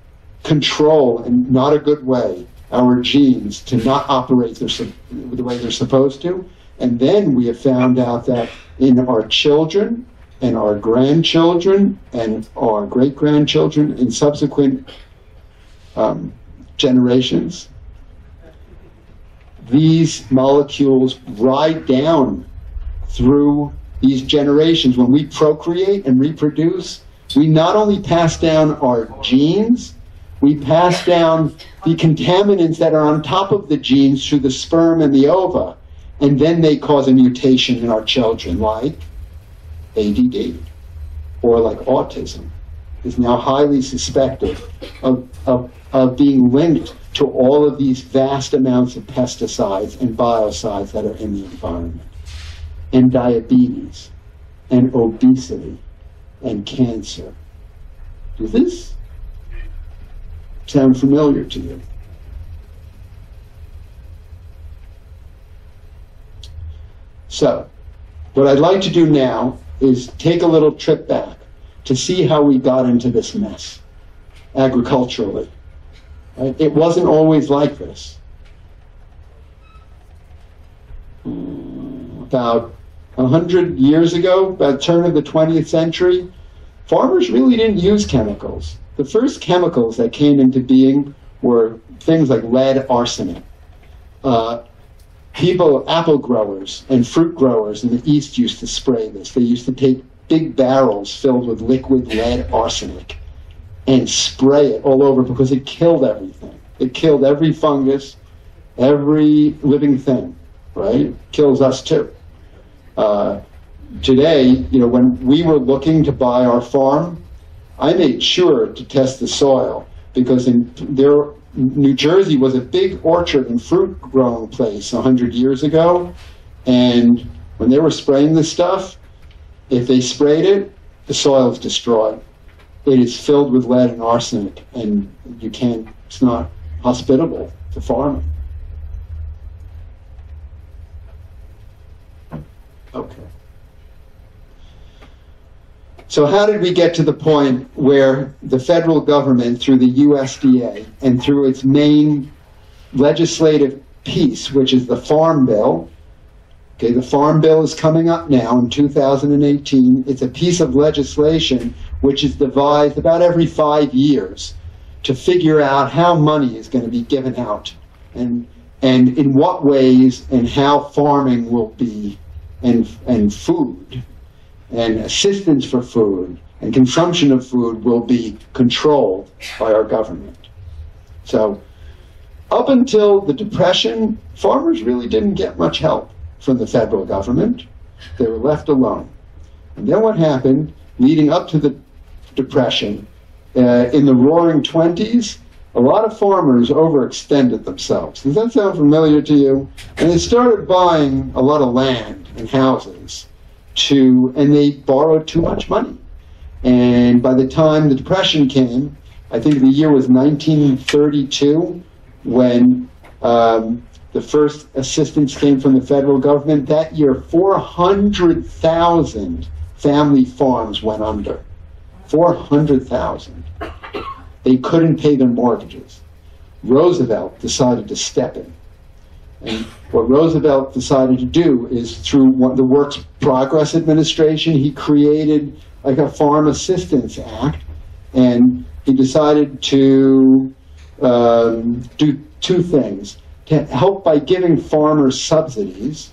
control in not a good way our genes to not operate the way they're supposed to. And then we have found out that in our children and our grandchildren and our great grandchildren in subsequent um, generations, these molecules ride down through these generations. When we procreate and reproduce, we not only pass down our genes, we pass down the contaminants that are on top of the genes through the sperm and the ova, and then they cause a mutation in our children, like ADD or like autism, is now highly suspected of, of, of being linked to all of these vast amounts of pesticides and biocides that are in the environment, and diabetes, and obesity, and cancer. Does this sound familiar to you? So, what I'd like to do now is take a little trip back to see how we got into this mess agriculturally. Right? It wasn't always like this. About a hundred years ago, about the turn of the 20th century, farmers really didn't use chemicals. The first chemicals that came into being were things like lead arsenic. Uh, people, apple growers and fruit growers in the East used to spray this. They used to take big barrels filled with liquid lead arsenic and spray it all over because it killed everything. It killed every fungus, every living thing, right? Kills us too. Uh, today, you know, when we were looking to buy our farm, I made sure to test the soil because in there, New Jersey was a big orchard and fruit growing place 100 years ago. And when they were spraying this stuff, if they sprayed it, the soil is destroyed. It is filled with lead and arsenic, and you can't, it's not hospitable to farming. Okay. So, how did we get to the point where the federal government, through the USDA and through its main legislative piece, which is the Farm Bill, okay, the Farm Bill is coming up now in 2018. It's a piece of legislation which is devised about every five years to figure out how money is going to be given out and and in what ways and how farming will be and and food and assistance for food and consumption of food will be controlled by our government. So, up until the Depression, farmers really didn't get much help from the federal government. They were left alone. And then what happened leading up to the Depression, uh, in the roaring 20s, a lot of farmers overextended themselves. Does that sound familiar to you? And they started buying a lot of land and houses to, and they borrowed too much money. And by the time the Depression came, I think the year was 1932 when um, the first assistance came from the federal government. That year, 400,000 family farms went under. 400,000. They couldn't pay their mortgages. Roosevelt decided to step in. And what Roosevelt decided to do is through the Works Progress Administration, he created like a Farm Assistance Act, and he decided to um, do two things to help by giving farmers subsidies.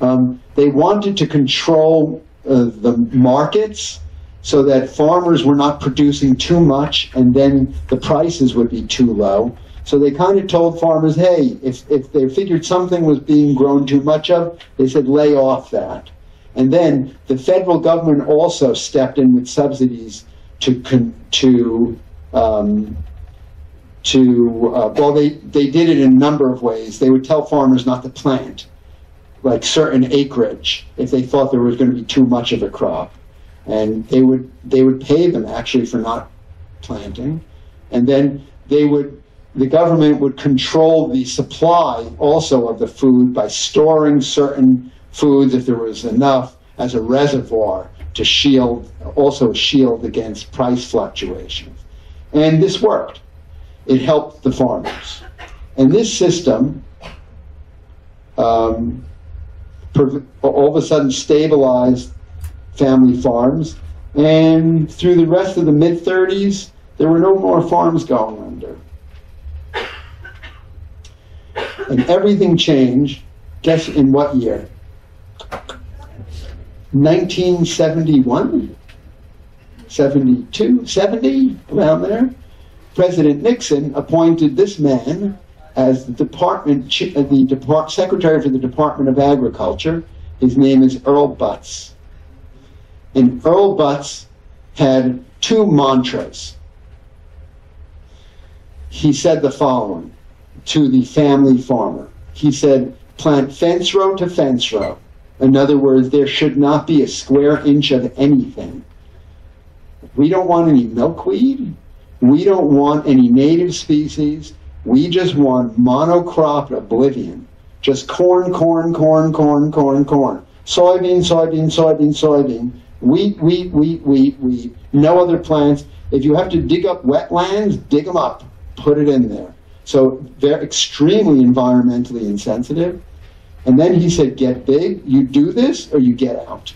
Um, they wanted to control uh, the markets so that farmers were not producing too much and then the prices would be too low. So they kind of told farmers, hey, if, if they figured something was being grown too much of, they said lay off that. And then the federal government also stepped in with subsidies to to um, to uh, well, they they did it in a number of ways. They would tell farmers not to plant like certain acreage if they thought there was going to be too much of a crop and they would they would pay them actually for not planting, and then they would the government would control the supply also of the food by storing certain foods if there was enough as a reservoir to shield also shield against price fluctuations, and this worked. It helped the farmers, and this system. Um, all of a sudden stabilized family farms. And through the rest of the mid 30s, there were no more farms going under. And everything changed. Guess in what year? 1971? 72? 70? Around there? President Nixon appointed this man as the department, uh, the Depart- secretary for the Department of Agriculture. His name is Earl Butz. And Earl Butz had two mantras. He said the following to the family farmer. He said, plant fence row to fence row. In other words, there should not be a square inch of anything. We don't want any milkweed. We don't want any native species. We just want monocrop oblivion. Just corn, corn, corn, corn, corn, corn. Soybean, soybean, soybean, soybean. Wheat, wheat, wheat, wheat, wheat. No other plants. If you have to dig up wetlands, dig them up. Put it in there. So they're extremely environmentally insensitive. And then he said, get big, you do this or you get out.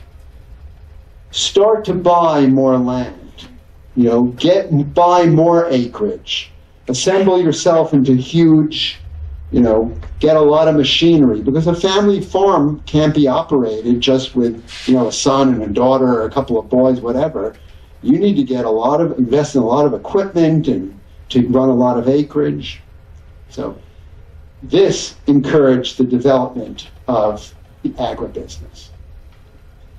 Start to buy more land. You know, get buy more acreage. Assemble yourself into huge, you know, get a lot of machinery because a family farm can't be operated just with, you know, a son and a daughter or a couple of boys, whatever. You need to get a lot of invest in a lot of equipment and to run a lot of acreage. So this encouraged the development of the agribusiness.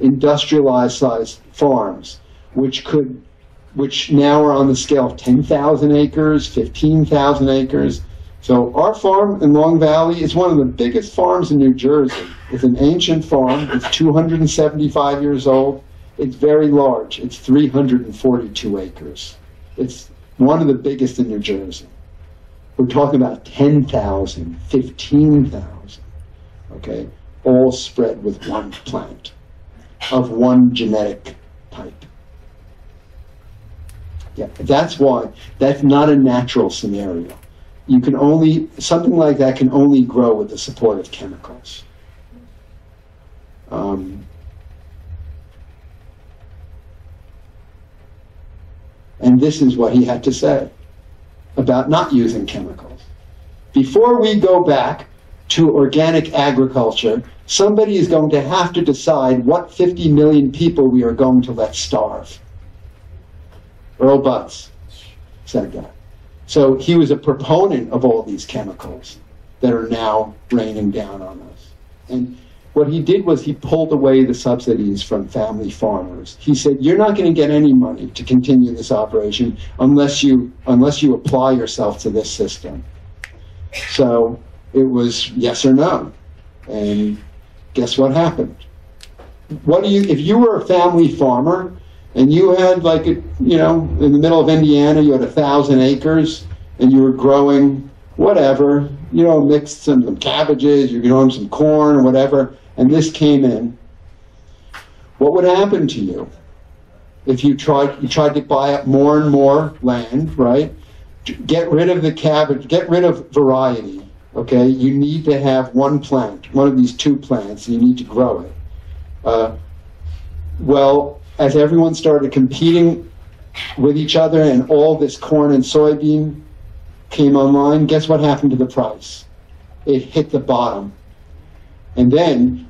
Industrialized sized farms, which could which now are on the scale of 10,000 acres, 15,000 acres. So our farm in Long Valley is one of the biggest farms in New Jersey. It's an ancient farm. It's 275 years old. It's very large. It's 342 acres. It's one of the biggest in New Jersey. We're talking about 10,000, 15,000, okay, all spread with one plant of one genetic type. Yeah, that's why. That's not a natural scenario. You can only, something like that can only grow with the support of chemicals. Um, and this is what he had to say about not using chemicals. Before we go back to organic agriculture, somebody is going to have to decide what 50 million people we are going to let starve. Earl Butz said that. So he was a proponent of all these chemicals that are now raining down on us. And what he did was he pulled away the subsidies from family farmers. He said, "You're not going to get any money to continue this operation unless you unless you apply yourself to this system." So it was yes or no, and guess what happened? What do you if you were a family farmer and you had like a, you know in the middle of Indiana you had a thousand acres and you were growing whatever you know mixed some, some cabbages you're growing some corn or whatever and this came in what would happen to you if you tried you tried to buy up more and more land right get rid of the cabbage get rid of variety okay you need to have one plant one of these two plants and you need to grow it uh, well as everyone started competing with each other and all this corn and soybean came online, guess what happened to the price? It hit the bottom. And then,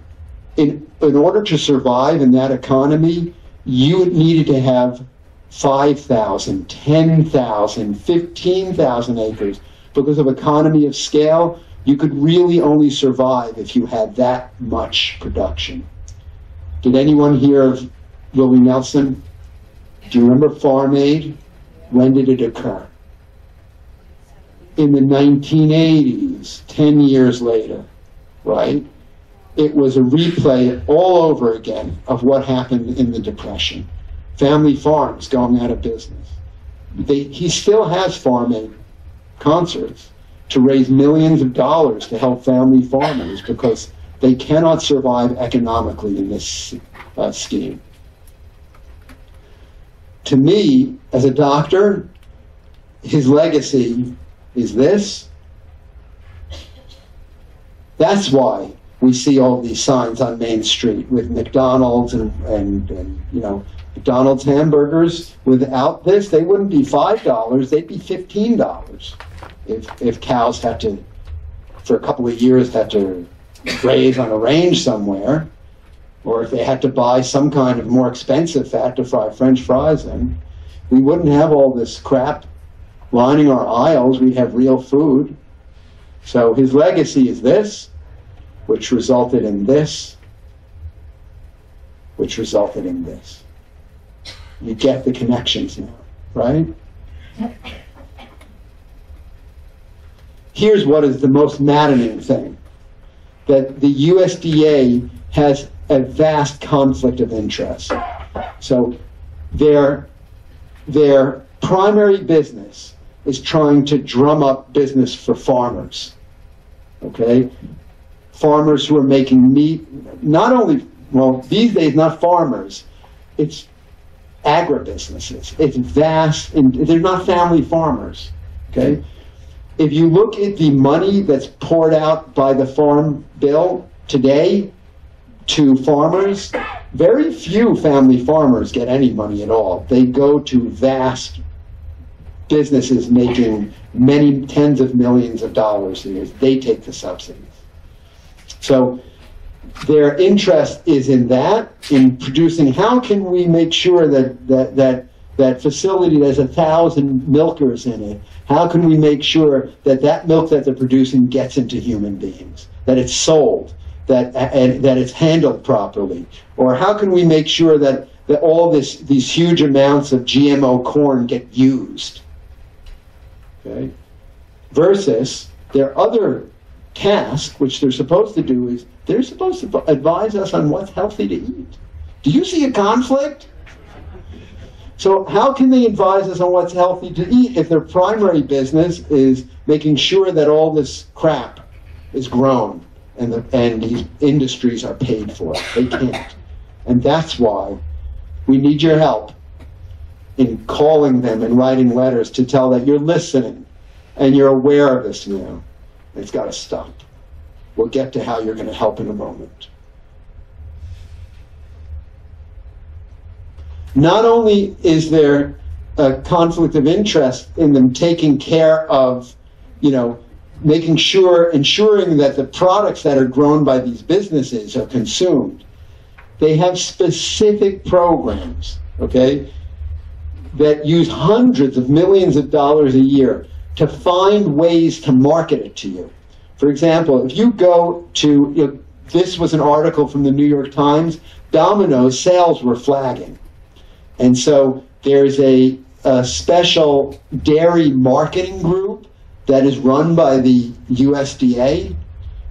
in, in order to survive in that economy, you needed to have 5,000, 10,000, 15,000 acres. Because of economy of scale, you could really only survive if you had that much production. Did anyone hear of Willie Nelson? Do you remember Farm Aid? When did it occur? In the 1980s, 10 years later, right? It was a replay all over again of what happened in the Depression. family farms going out of business. They, he still has farming concerts to raise millions of dollars to help family farmers because they cannot survive economically in this uh, scheme. To me, as a doctor, his legacy is this. That's why we see all these signs on Main Street with McDonald's and, and, and you know McDonald's hamburgers. Without this, they wouldn't be five dollars; they'd be fifteen dollars. If if cows had to, for a couple of years, had to graze on a range somewhere, or if they had to buy some kind of more expensive fat to fry French fries in, we wouldn't have all this crap lining our aisles. We'd have real food. So his legacy is this, which resulted in this, which resulted in this. You get the connections now, right? Here's what is the most maddening thing that the USDA has a vast conflict of interest. So their, their primary business is trying to drum up business for farmers. Okay? Farmers who are making meat, not only, well, these days, not farmers, it's agribusinesses. It's vast, and they're not family farmers. Okay? If you look at the money that's poured out by the Farm Bill today to farmers, very few family farmers get any money at all. They go to vast businesses making many tens of millions of dollars a year. They take the subsidies. So their interest is in that, in producing. How can we make sure that that that that facility that has a thousand milkers in it? How can we make sure that that milk that they're producing gets into human beings? That it's sold, that and that it's handled properly, or how can we make sure that that all this these huge amounts of GMO corn get used? Okay, versus their other task, which they're supposed to do, is they're supposed to advise us on what's healthy to eat. Do you see a conflict? So, how can they advise us on what's healthy to eat if their primary business is making sure that all this crap is grown and, the, and these industries are paid for? They can't. And that's why we need your help in calling them and writing letters to tell that you're listening and you're aware of this now. It's got to stop. We'll get to how you're going to help in a moment. Not only is there a conflict of interest in them taking care of, you know, making sure, ensuring that the products that are grown by these businesses are consumed, they have specific programs, okay, that use hundreds of millions of dollars a year to find ways to market it to you. For example, if you go to, you know, this was an article from the New York Times, Domino's sales were flagging. And so there's a, a special dairy marketing group that is run by the USDA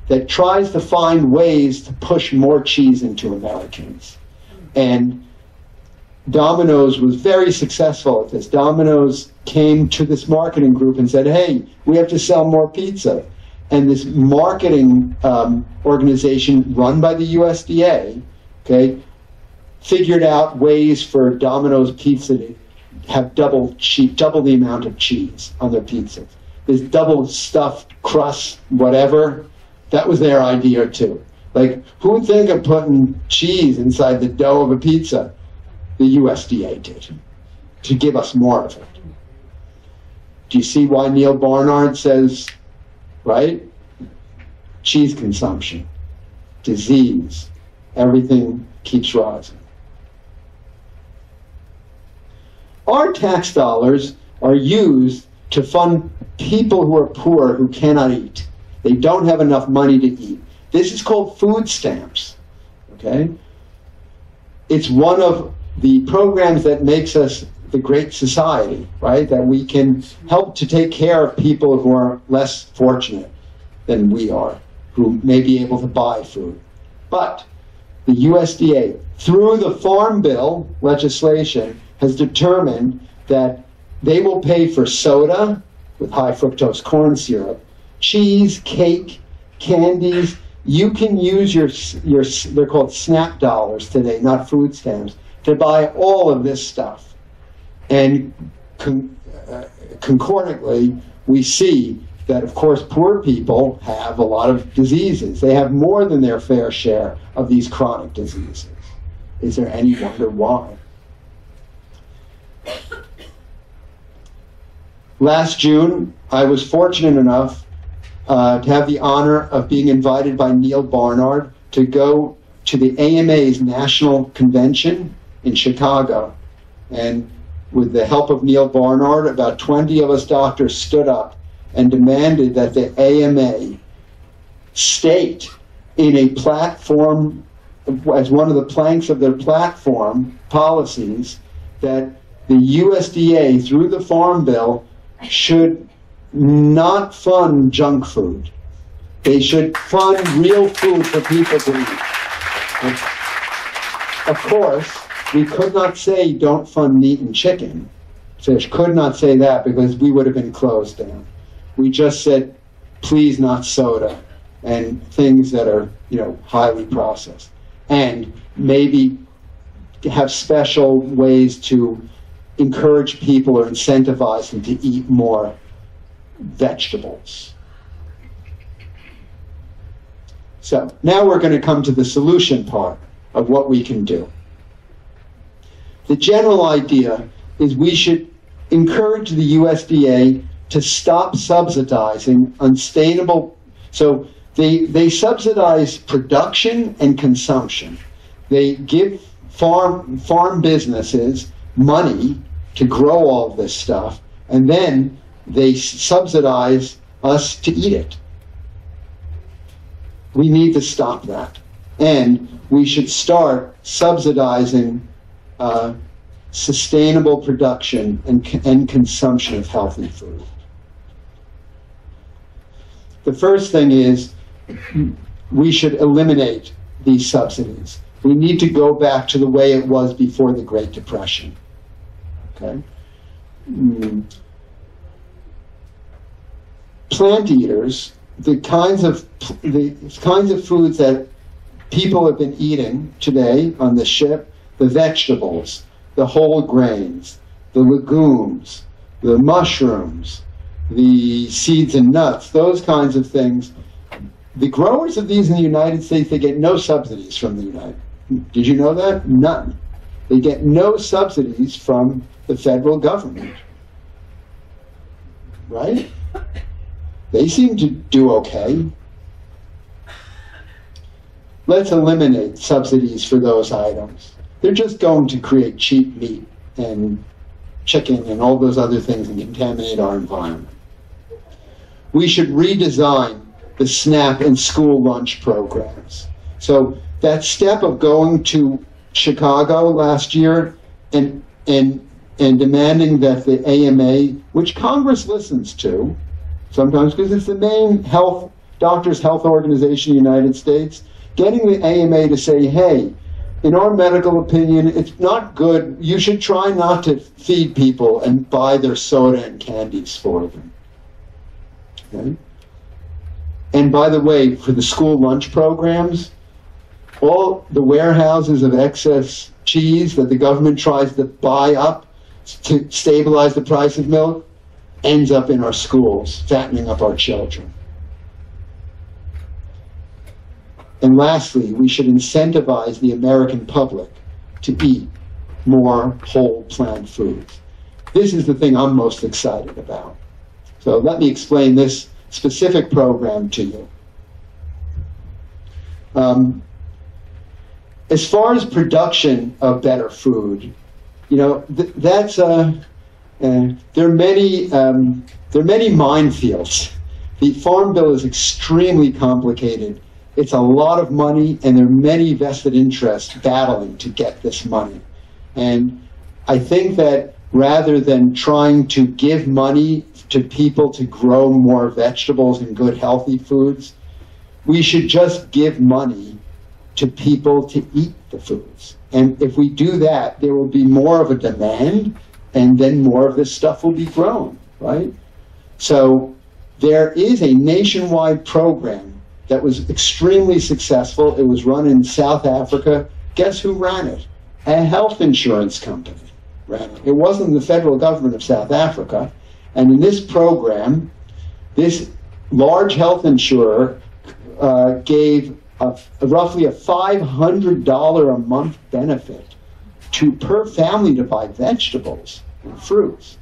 that tries to find ways to push more cheese into Americans. And Domino's was very successful at this. Domino's came to this marketing group and said, hey, we have to sell more pizza. And this marketing um, organization run by the USDA, okay, figured out ways for Domino's Pizza to have double cheese, double the amount of cheese on their pizzas. This double stuffed crust, whatever, that was their idea too. Like, who would think of putting cheese inside the dough of a pizza? The USDA did to give us more of it. Do you see why Neal Barnard says, right? Cheese consumption, disease, everything keeps rising. Our tax dollars are used to fund people who are poor who cannot eat. They don't have enough money to eat. This is called food stamps. Okay? It's one of the programs that makes us the great society, right? That we can help to take care of people who are less fortunate than we are, who may be able to buy food. But the USDA, through the Farm Bill legislation, has determined that they will pay for soda with high fructose corn syrup, cheese, cake, candies. You can use your, your they're called SNAP dollars today, not food stamps, to buy all of this stuff. And con- uh, concordantly, we see that, of course, poor people have a lot of diseases. They have more than their fair share of these chronic diseases. Is there any wonder why? Last June, I was fortunate enough uh, to have the honor of being invited by Neal Barnard to go to the AMA's national convention in Chicago. And with the help of Neal Barnard, about 20 of us doctors stood up and demanded that the AMA state in a platform, as one of the planks of their platform policies, that the USDA, through the Farm Bill, should not fund junk food. They should fund real food for people to eat. Of course, we could not say don't fund meat and chicken. Fish could not say that because we would have been closed down. We just said, please not soda and things that are, you know, highly processed. And maybe have special ways to encourage people or incentivize them to eat more vegetables. So now we're going to come to the solution part of what we can do. The general idea is we should encourage the USDA to stop subsidizing unsustainable. So they, they subsidize production and consumption. They give farm, farm businesses money to grow all this stuff, and then they subsidize us to eat it. We need to stop that. And we should start subsidizing uh, sustainable production and, and consumption of healthy food. The first thing is we should eliminate these subsidies. We need to go back to the way it was before the Great Depression. Okay? Mm. Plant eaters, the kinds of the kinds of foods that people have been eating today on the ship, the vegetables, the whole grains, the legumes, the mushrooms, the seeds and nuts, those kinds of things. The growers of these in the United States, they get no subsidies from the United. Did you know that? None. They get no subsidies from the federal government. Right? They seem to do okay. Let's eliminate subsidies for those items. They're just going to create cheap meat and chicken and all those other things and contaminate our environment. We should redesign the SNAP and school lunch programs. So that step of going to Chicago last year and and and demanding that the AMA, which Congress listens to, sometimes because it's the main health doctors' health organization in the United States, getting the AMA to say, hey, in our medical opinion, it's not good. You should try not to feed people and buy their soda and candies for them. Okay? And by the way, for the school lunch programs, all the warehouses of excess cheese that the government tries to buy up to stabilize the price of milk ends up in our schools, fattening up our children. And lastly, we should incentivize the American public to eat more whole plant foods. This is the thing I'm most excited about. So let me explain this specific program to you. Um, as far as production of better food, you know, th- that's uh, uh, there are many um, there are many minefields. The farm bill is extremely complicated. It's a lot of money, and there are many vested interests battling to get this money. And I think that rather than trying to give money to people to grow more vegetables and good healthy foods, we should just give money to people to eat the foods. And if we do that, there will be more of a demand, and then more of this stuff will be grown, right? So there is a nationwide program that was extremely successful. It was run in South Africa. Guess who ran it? A health insurance company ran it. It wasn't the federal government of South Africa. And in this program, this large health insurer uh, gave a, a roughly a $500 a month benefit to per family to buy vegetables and fruits.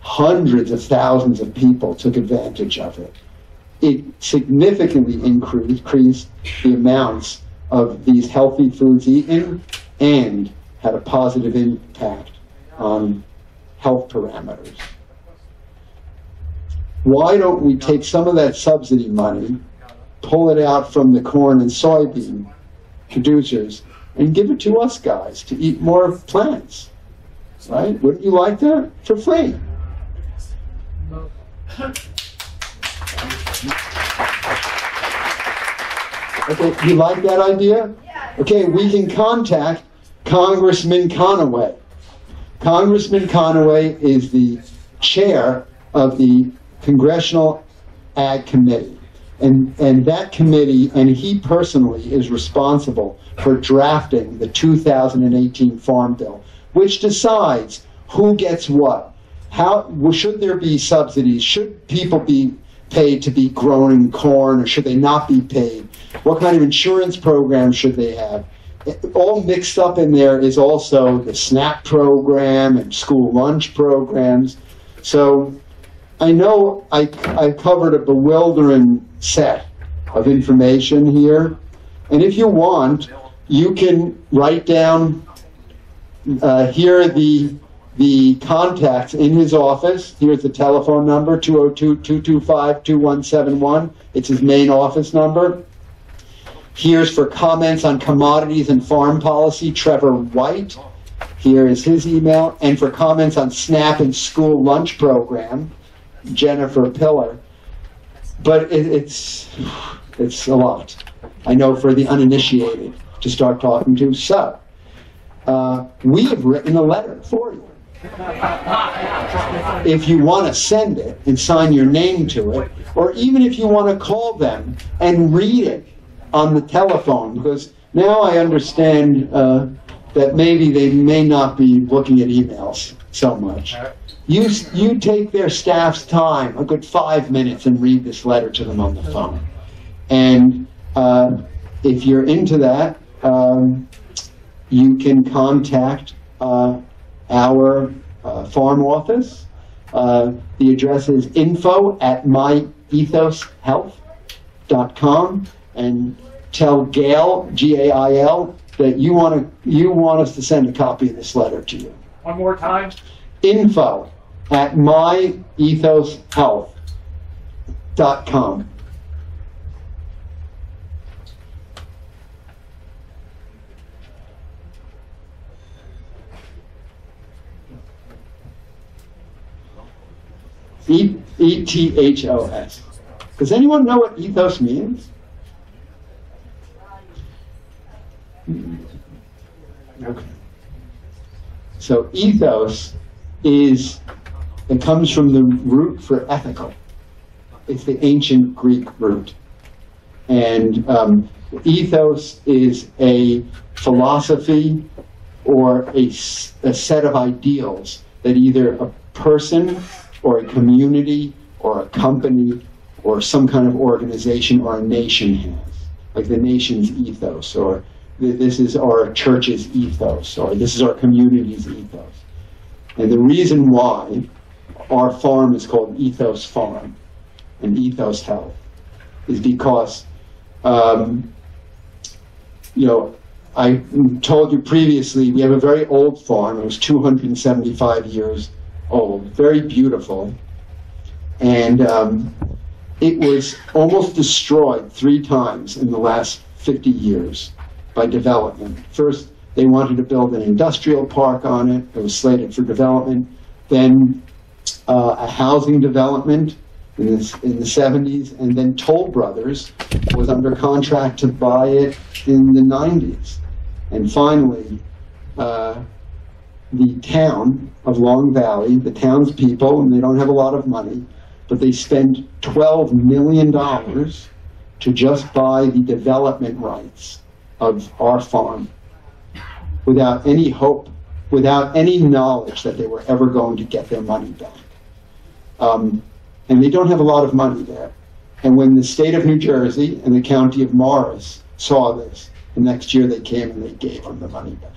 Hundreds of thousands of people took advantage of it. It significantly increased the amounts of these healthy foods eaten and had a positive impact on health parameters. Why don't we take some of that subsidy money, pull it out from the corn and soybean producers, and give it to us guys to eat more plants? Right? Wouldn't you like that? For free. Okay, you like that idea? Okay, we can contact Congressman Conaway. Congressman Conaway is the chair of the Congressional Ag Committee. And, and that committee, and he personally is responsible for drafting the 2018 Farm Bill, which decides who gets what. How should there be subsidies? Should people be paid to be growing corn, or should they not be paid? What kind of insurance program should they have? All mixed up in there is also the SNAP program and school lunch programs. So I know I, I covered a bewildering set of information here. And if you want, you can write down uh, here are the the contacts in his office. Here's the telephone number 202 225 2171. It's his main office number. Here's for comments on commodities and farm policy, Trevor White. Here is his email. And for comments on SNAP and school lunch program, Jennifer Pillar. But it, it's, it's a lot. I know for the uninitiated to start talking to. So, uh, we have written a letter for you. If you want to send it and sign your name to it, or even if you want to call them and read it on the telephone, because now I understand uh, that maybe they may not be looking at emails so much. You, you take their staff's time, a good five minutes, and read this letter to them on the phone. And uh, if you're into that, um, you can contact uh, our uh, farm office. Uh, the address is info at myethoshealth.com and tell Gail, G-A-I-L, that you want to you want us to send a copy of this letter to you. One more time. Info at myethoshealth.com. E-T-H-O-S. Does anyone know what ethos means? Okay. So ethos is it comes from the root for ethical. It's the ancient Greek root, and um, ethos is a philosophy or a, a set of ideals that either a person or a community or a company or some kind of organization or a nation has, like the nation's ethos, or this is our church's ethos, or this is our community's ethos. And the reason why our farm is called Ethos Farm and Ethos Health is because, um, you know, I told you previously we have a very old farm. It was 275 years old, very beautiful, and um, it was almost destroyed three times in the last 50 years by development. First, they wanted to build an industrial park on it. It was slated for development. Then uh, a housing development in the, in the 70s, and then Toll Brothers was under contract to buy it in the 90s. And finally, uh, the town of Long Valley, the townspeople, and they don't have a lot of money, but they spend $12 million to just buy the development rights of our farm without any hope, without any knowledge that they were ever going to get their money back. Um, and they don't have a lot of money there. And when the state of New Jersey and the county of Morris saw this, the next year they came and they gave them the money back.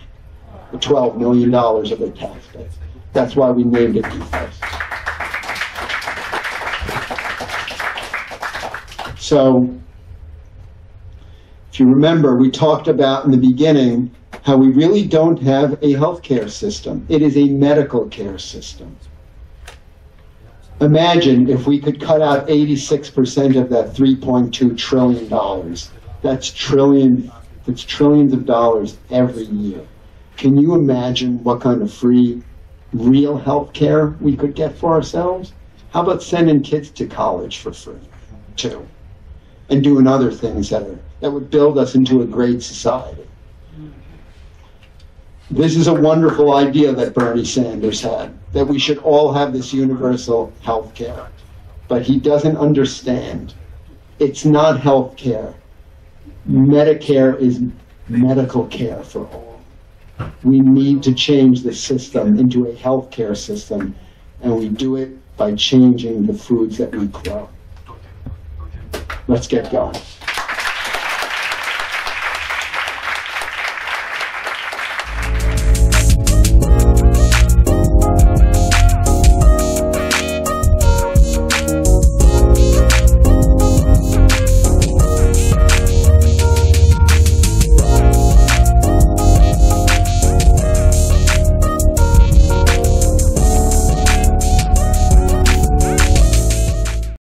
The $12 million of their tax base. That's why we named it DFAS. So, if you remember, we talked about in the beginning how we really don't have a healthcare system. It is a medical care system. Imagine if we could cut out 86% of that 3.2 trillion dollars. That's trillion that's trillions of dollars every year. Can you imagine what kind of free real health care we could get for ourselves? How about sending kids to college for free too? And doing other things that are that would build us into a great society. This is a wonderful idea that Bernie Sanders had, that we should all have this universal health care. But he doesn't understand. It's not health care. Medicare is medical care for all. We need to change the system into a health care system, and we do it by changing the foods that we grow. Let's get going.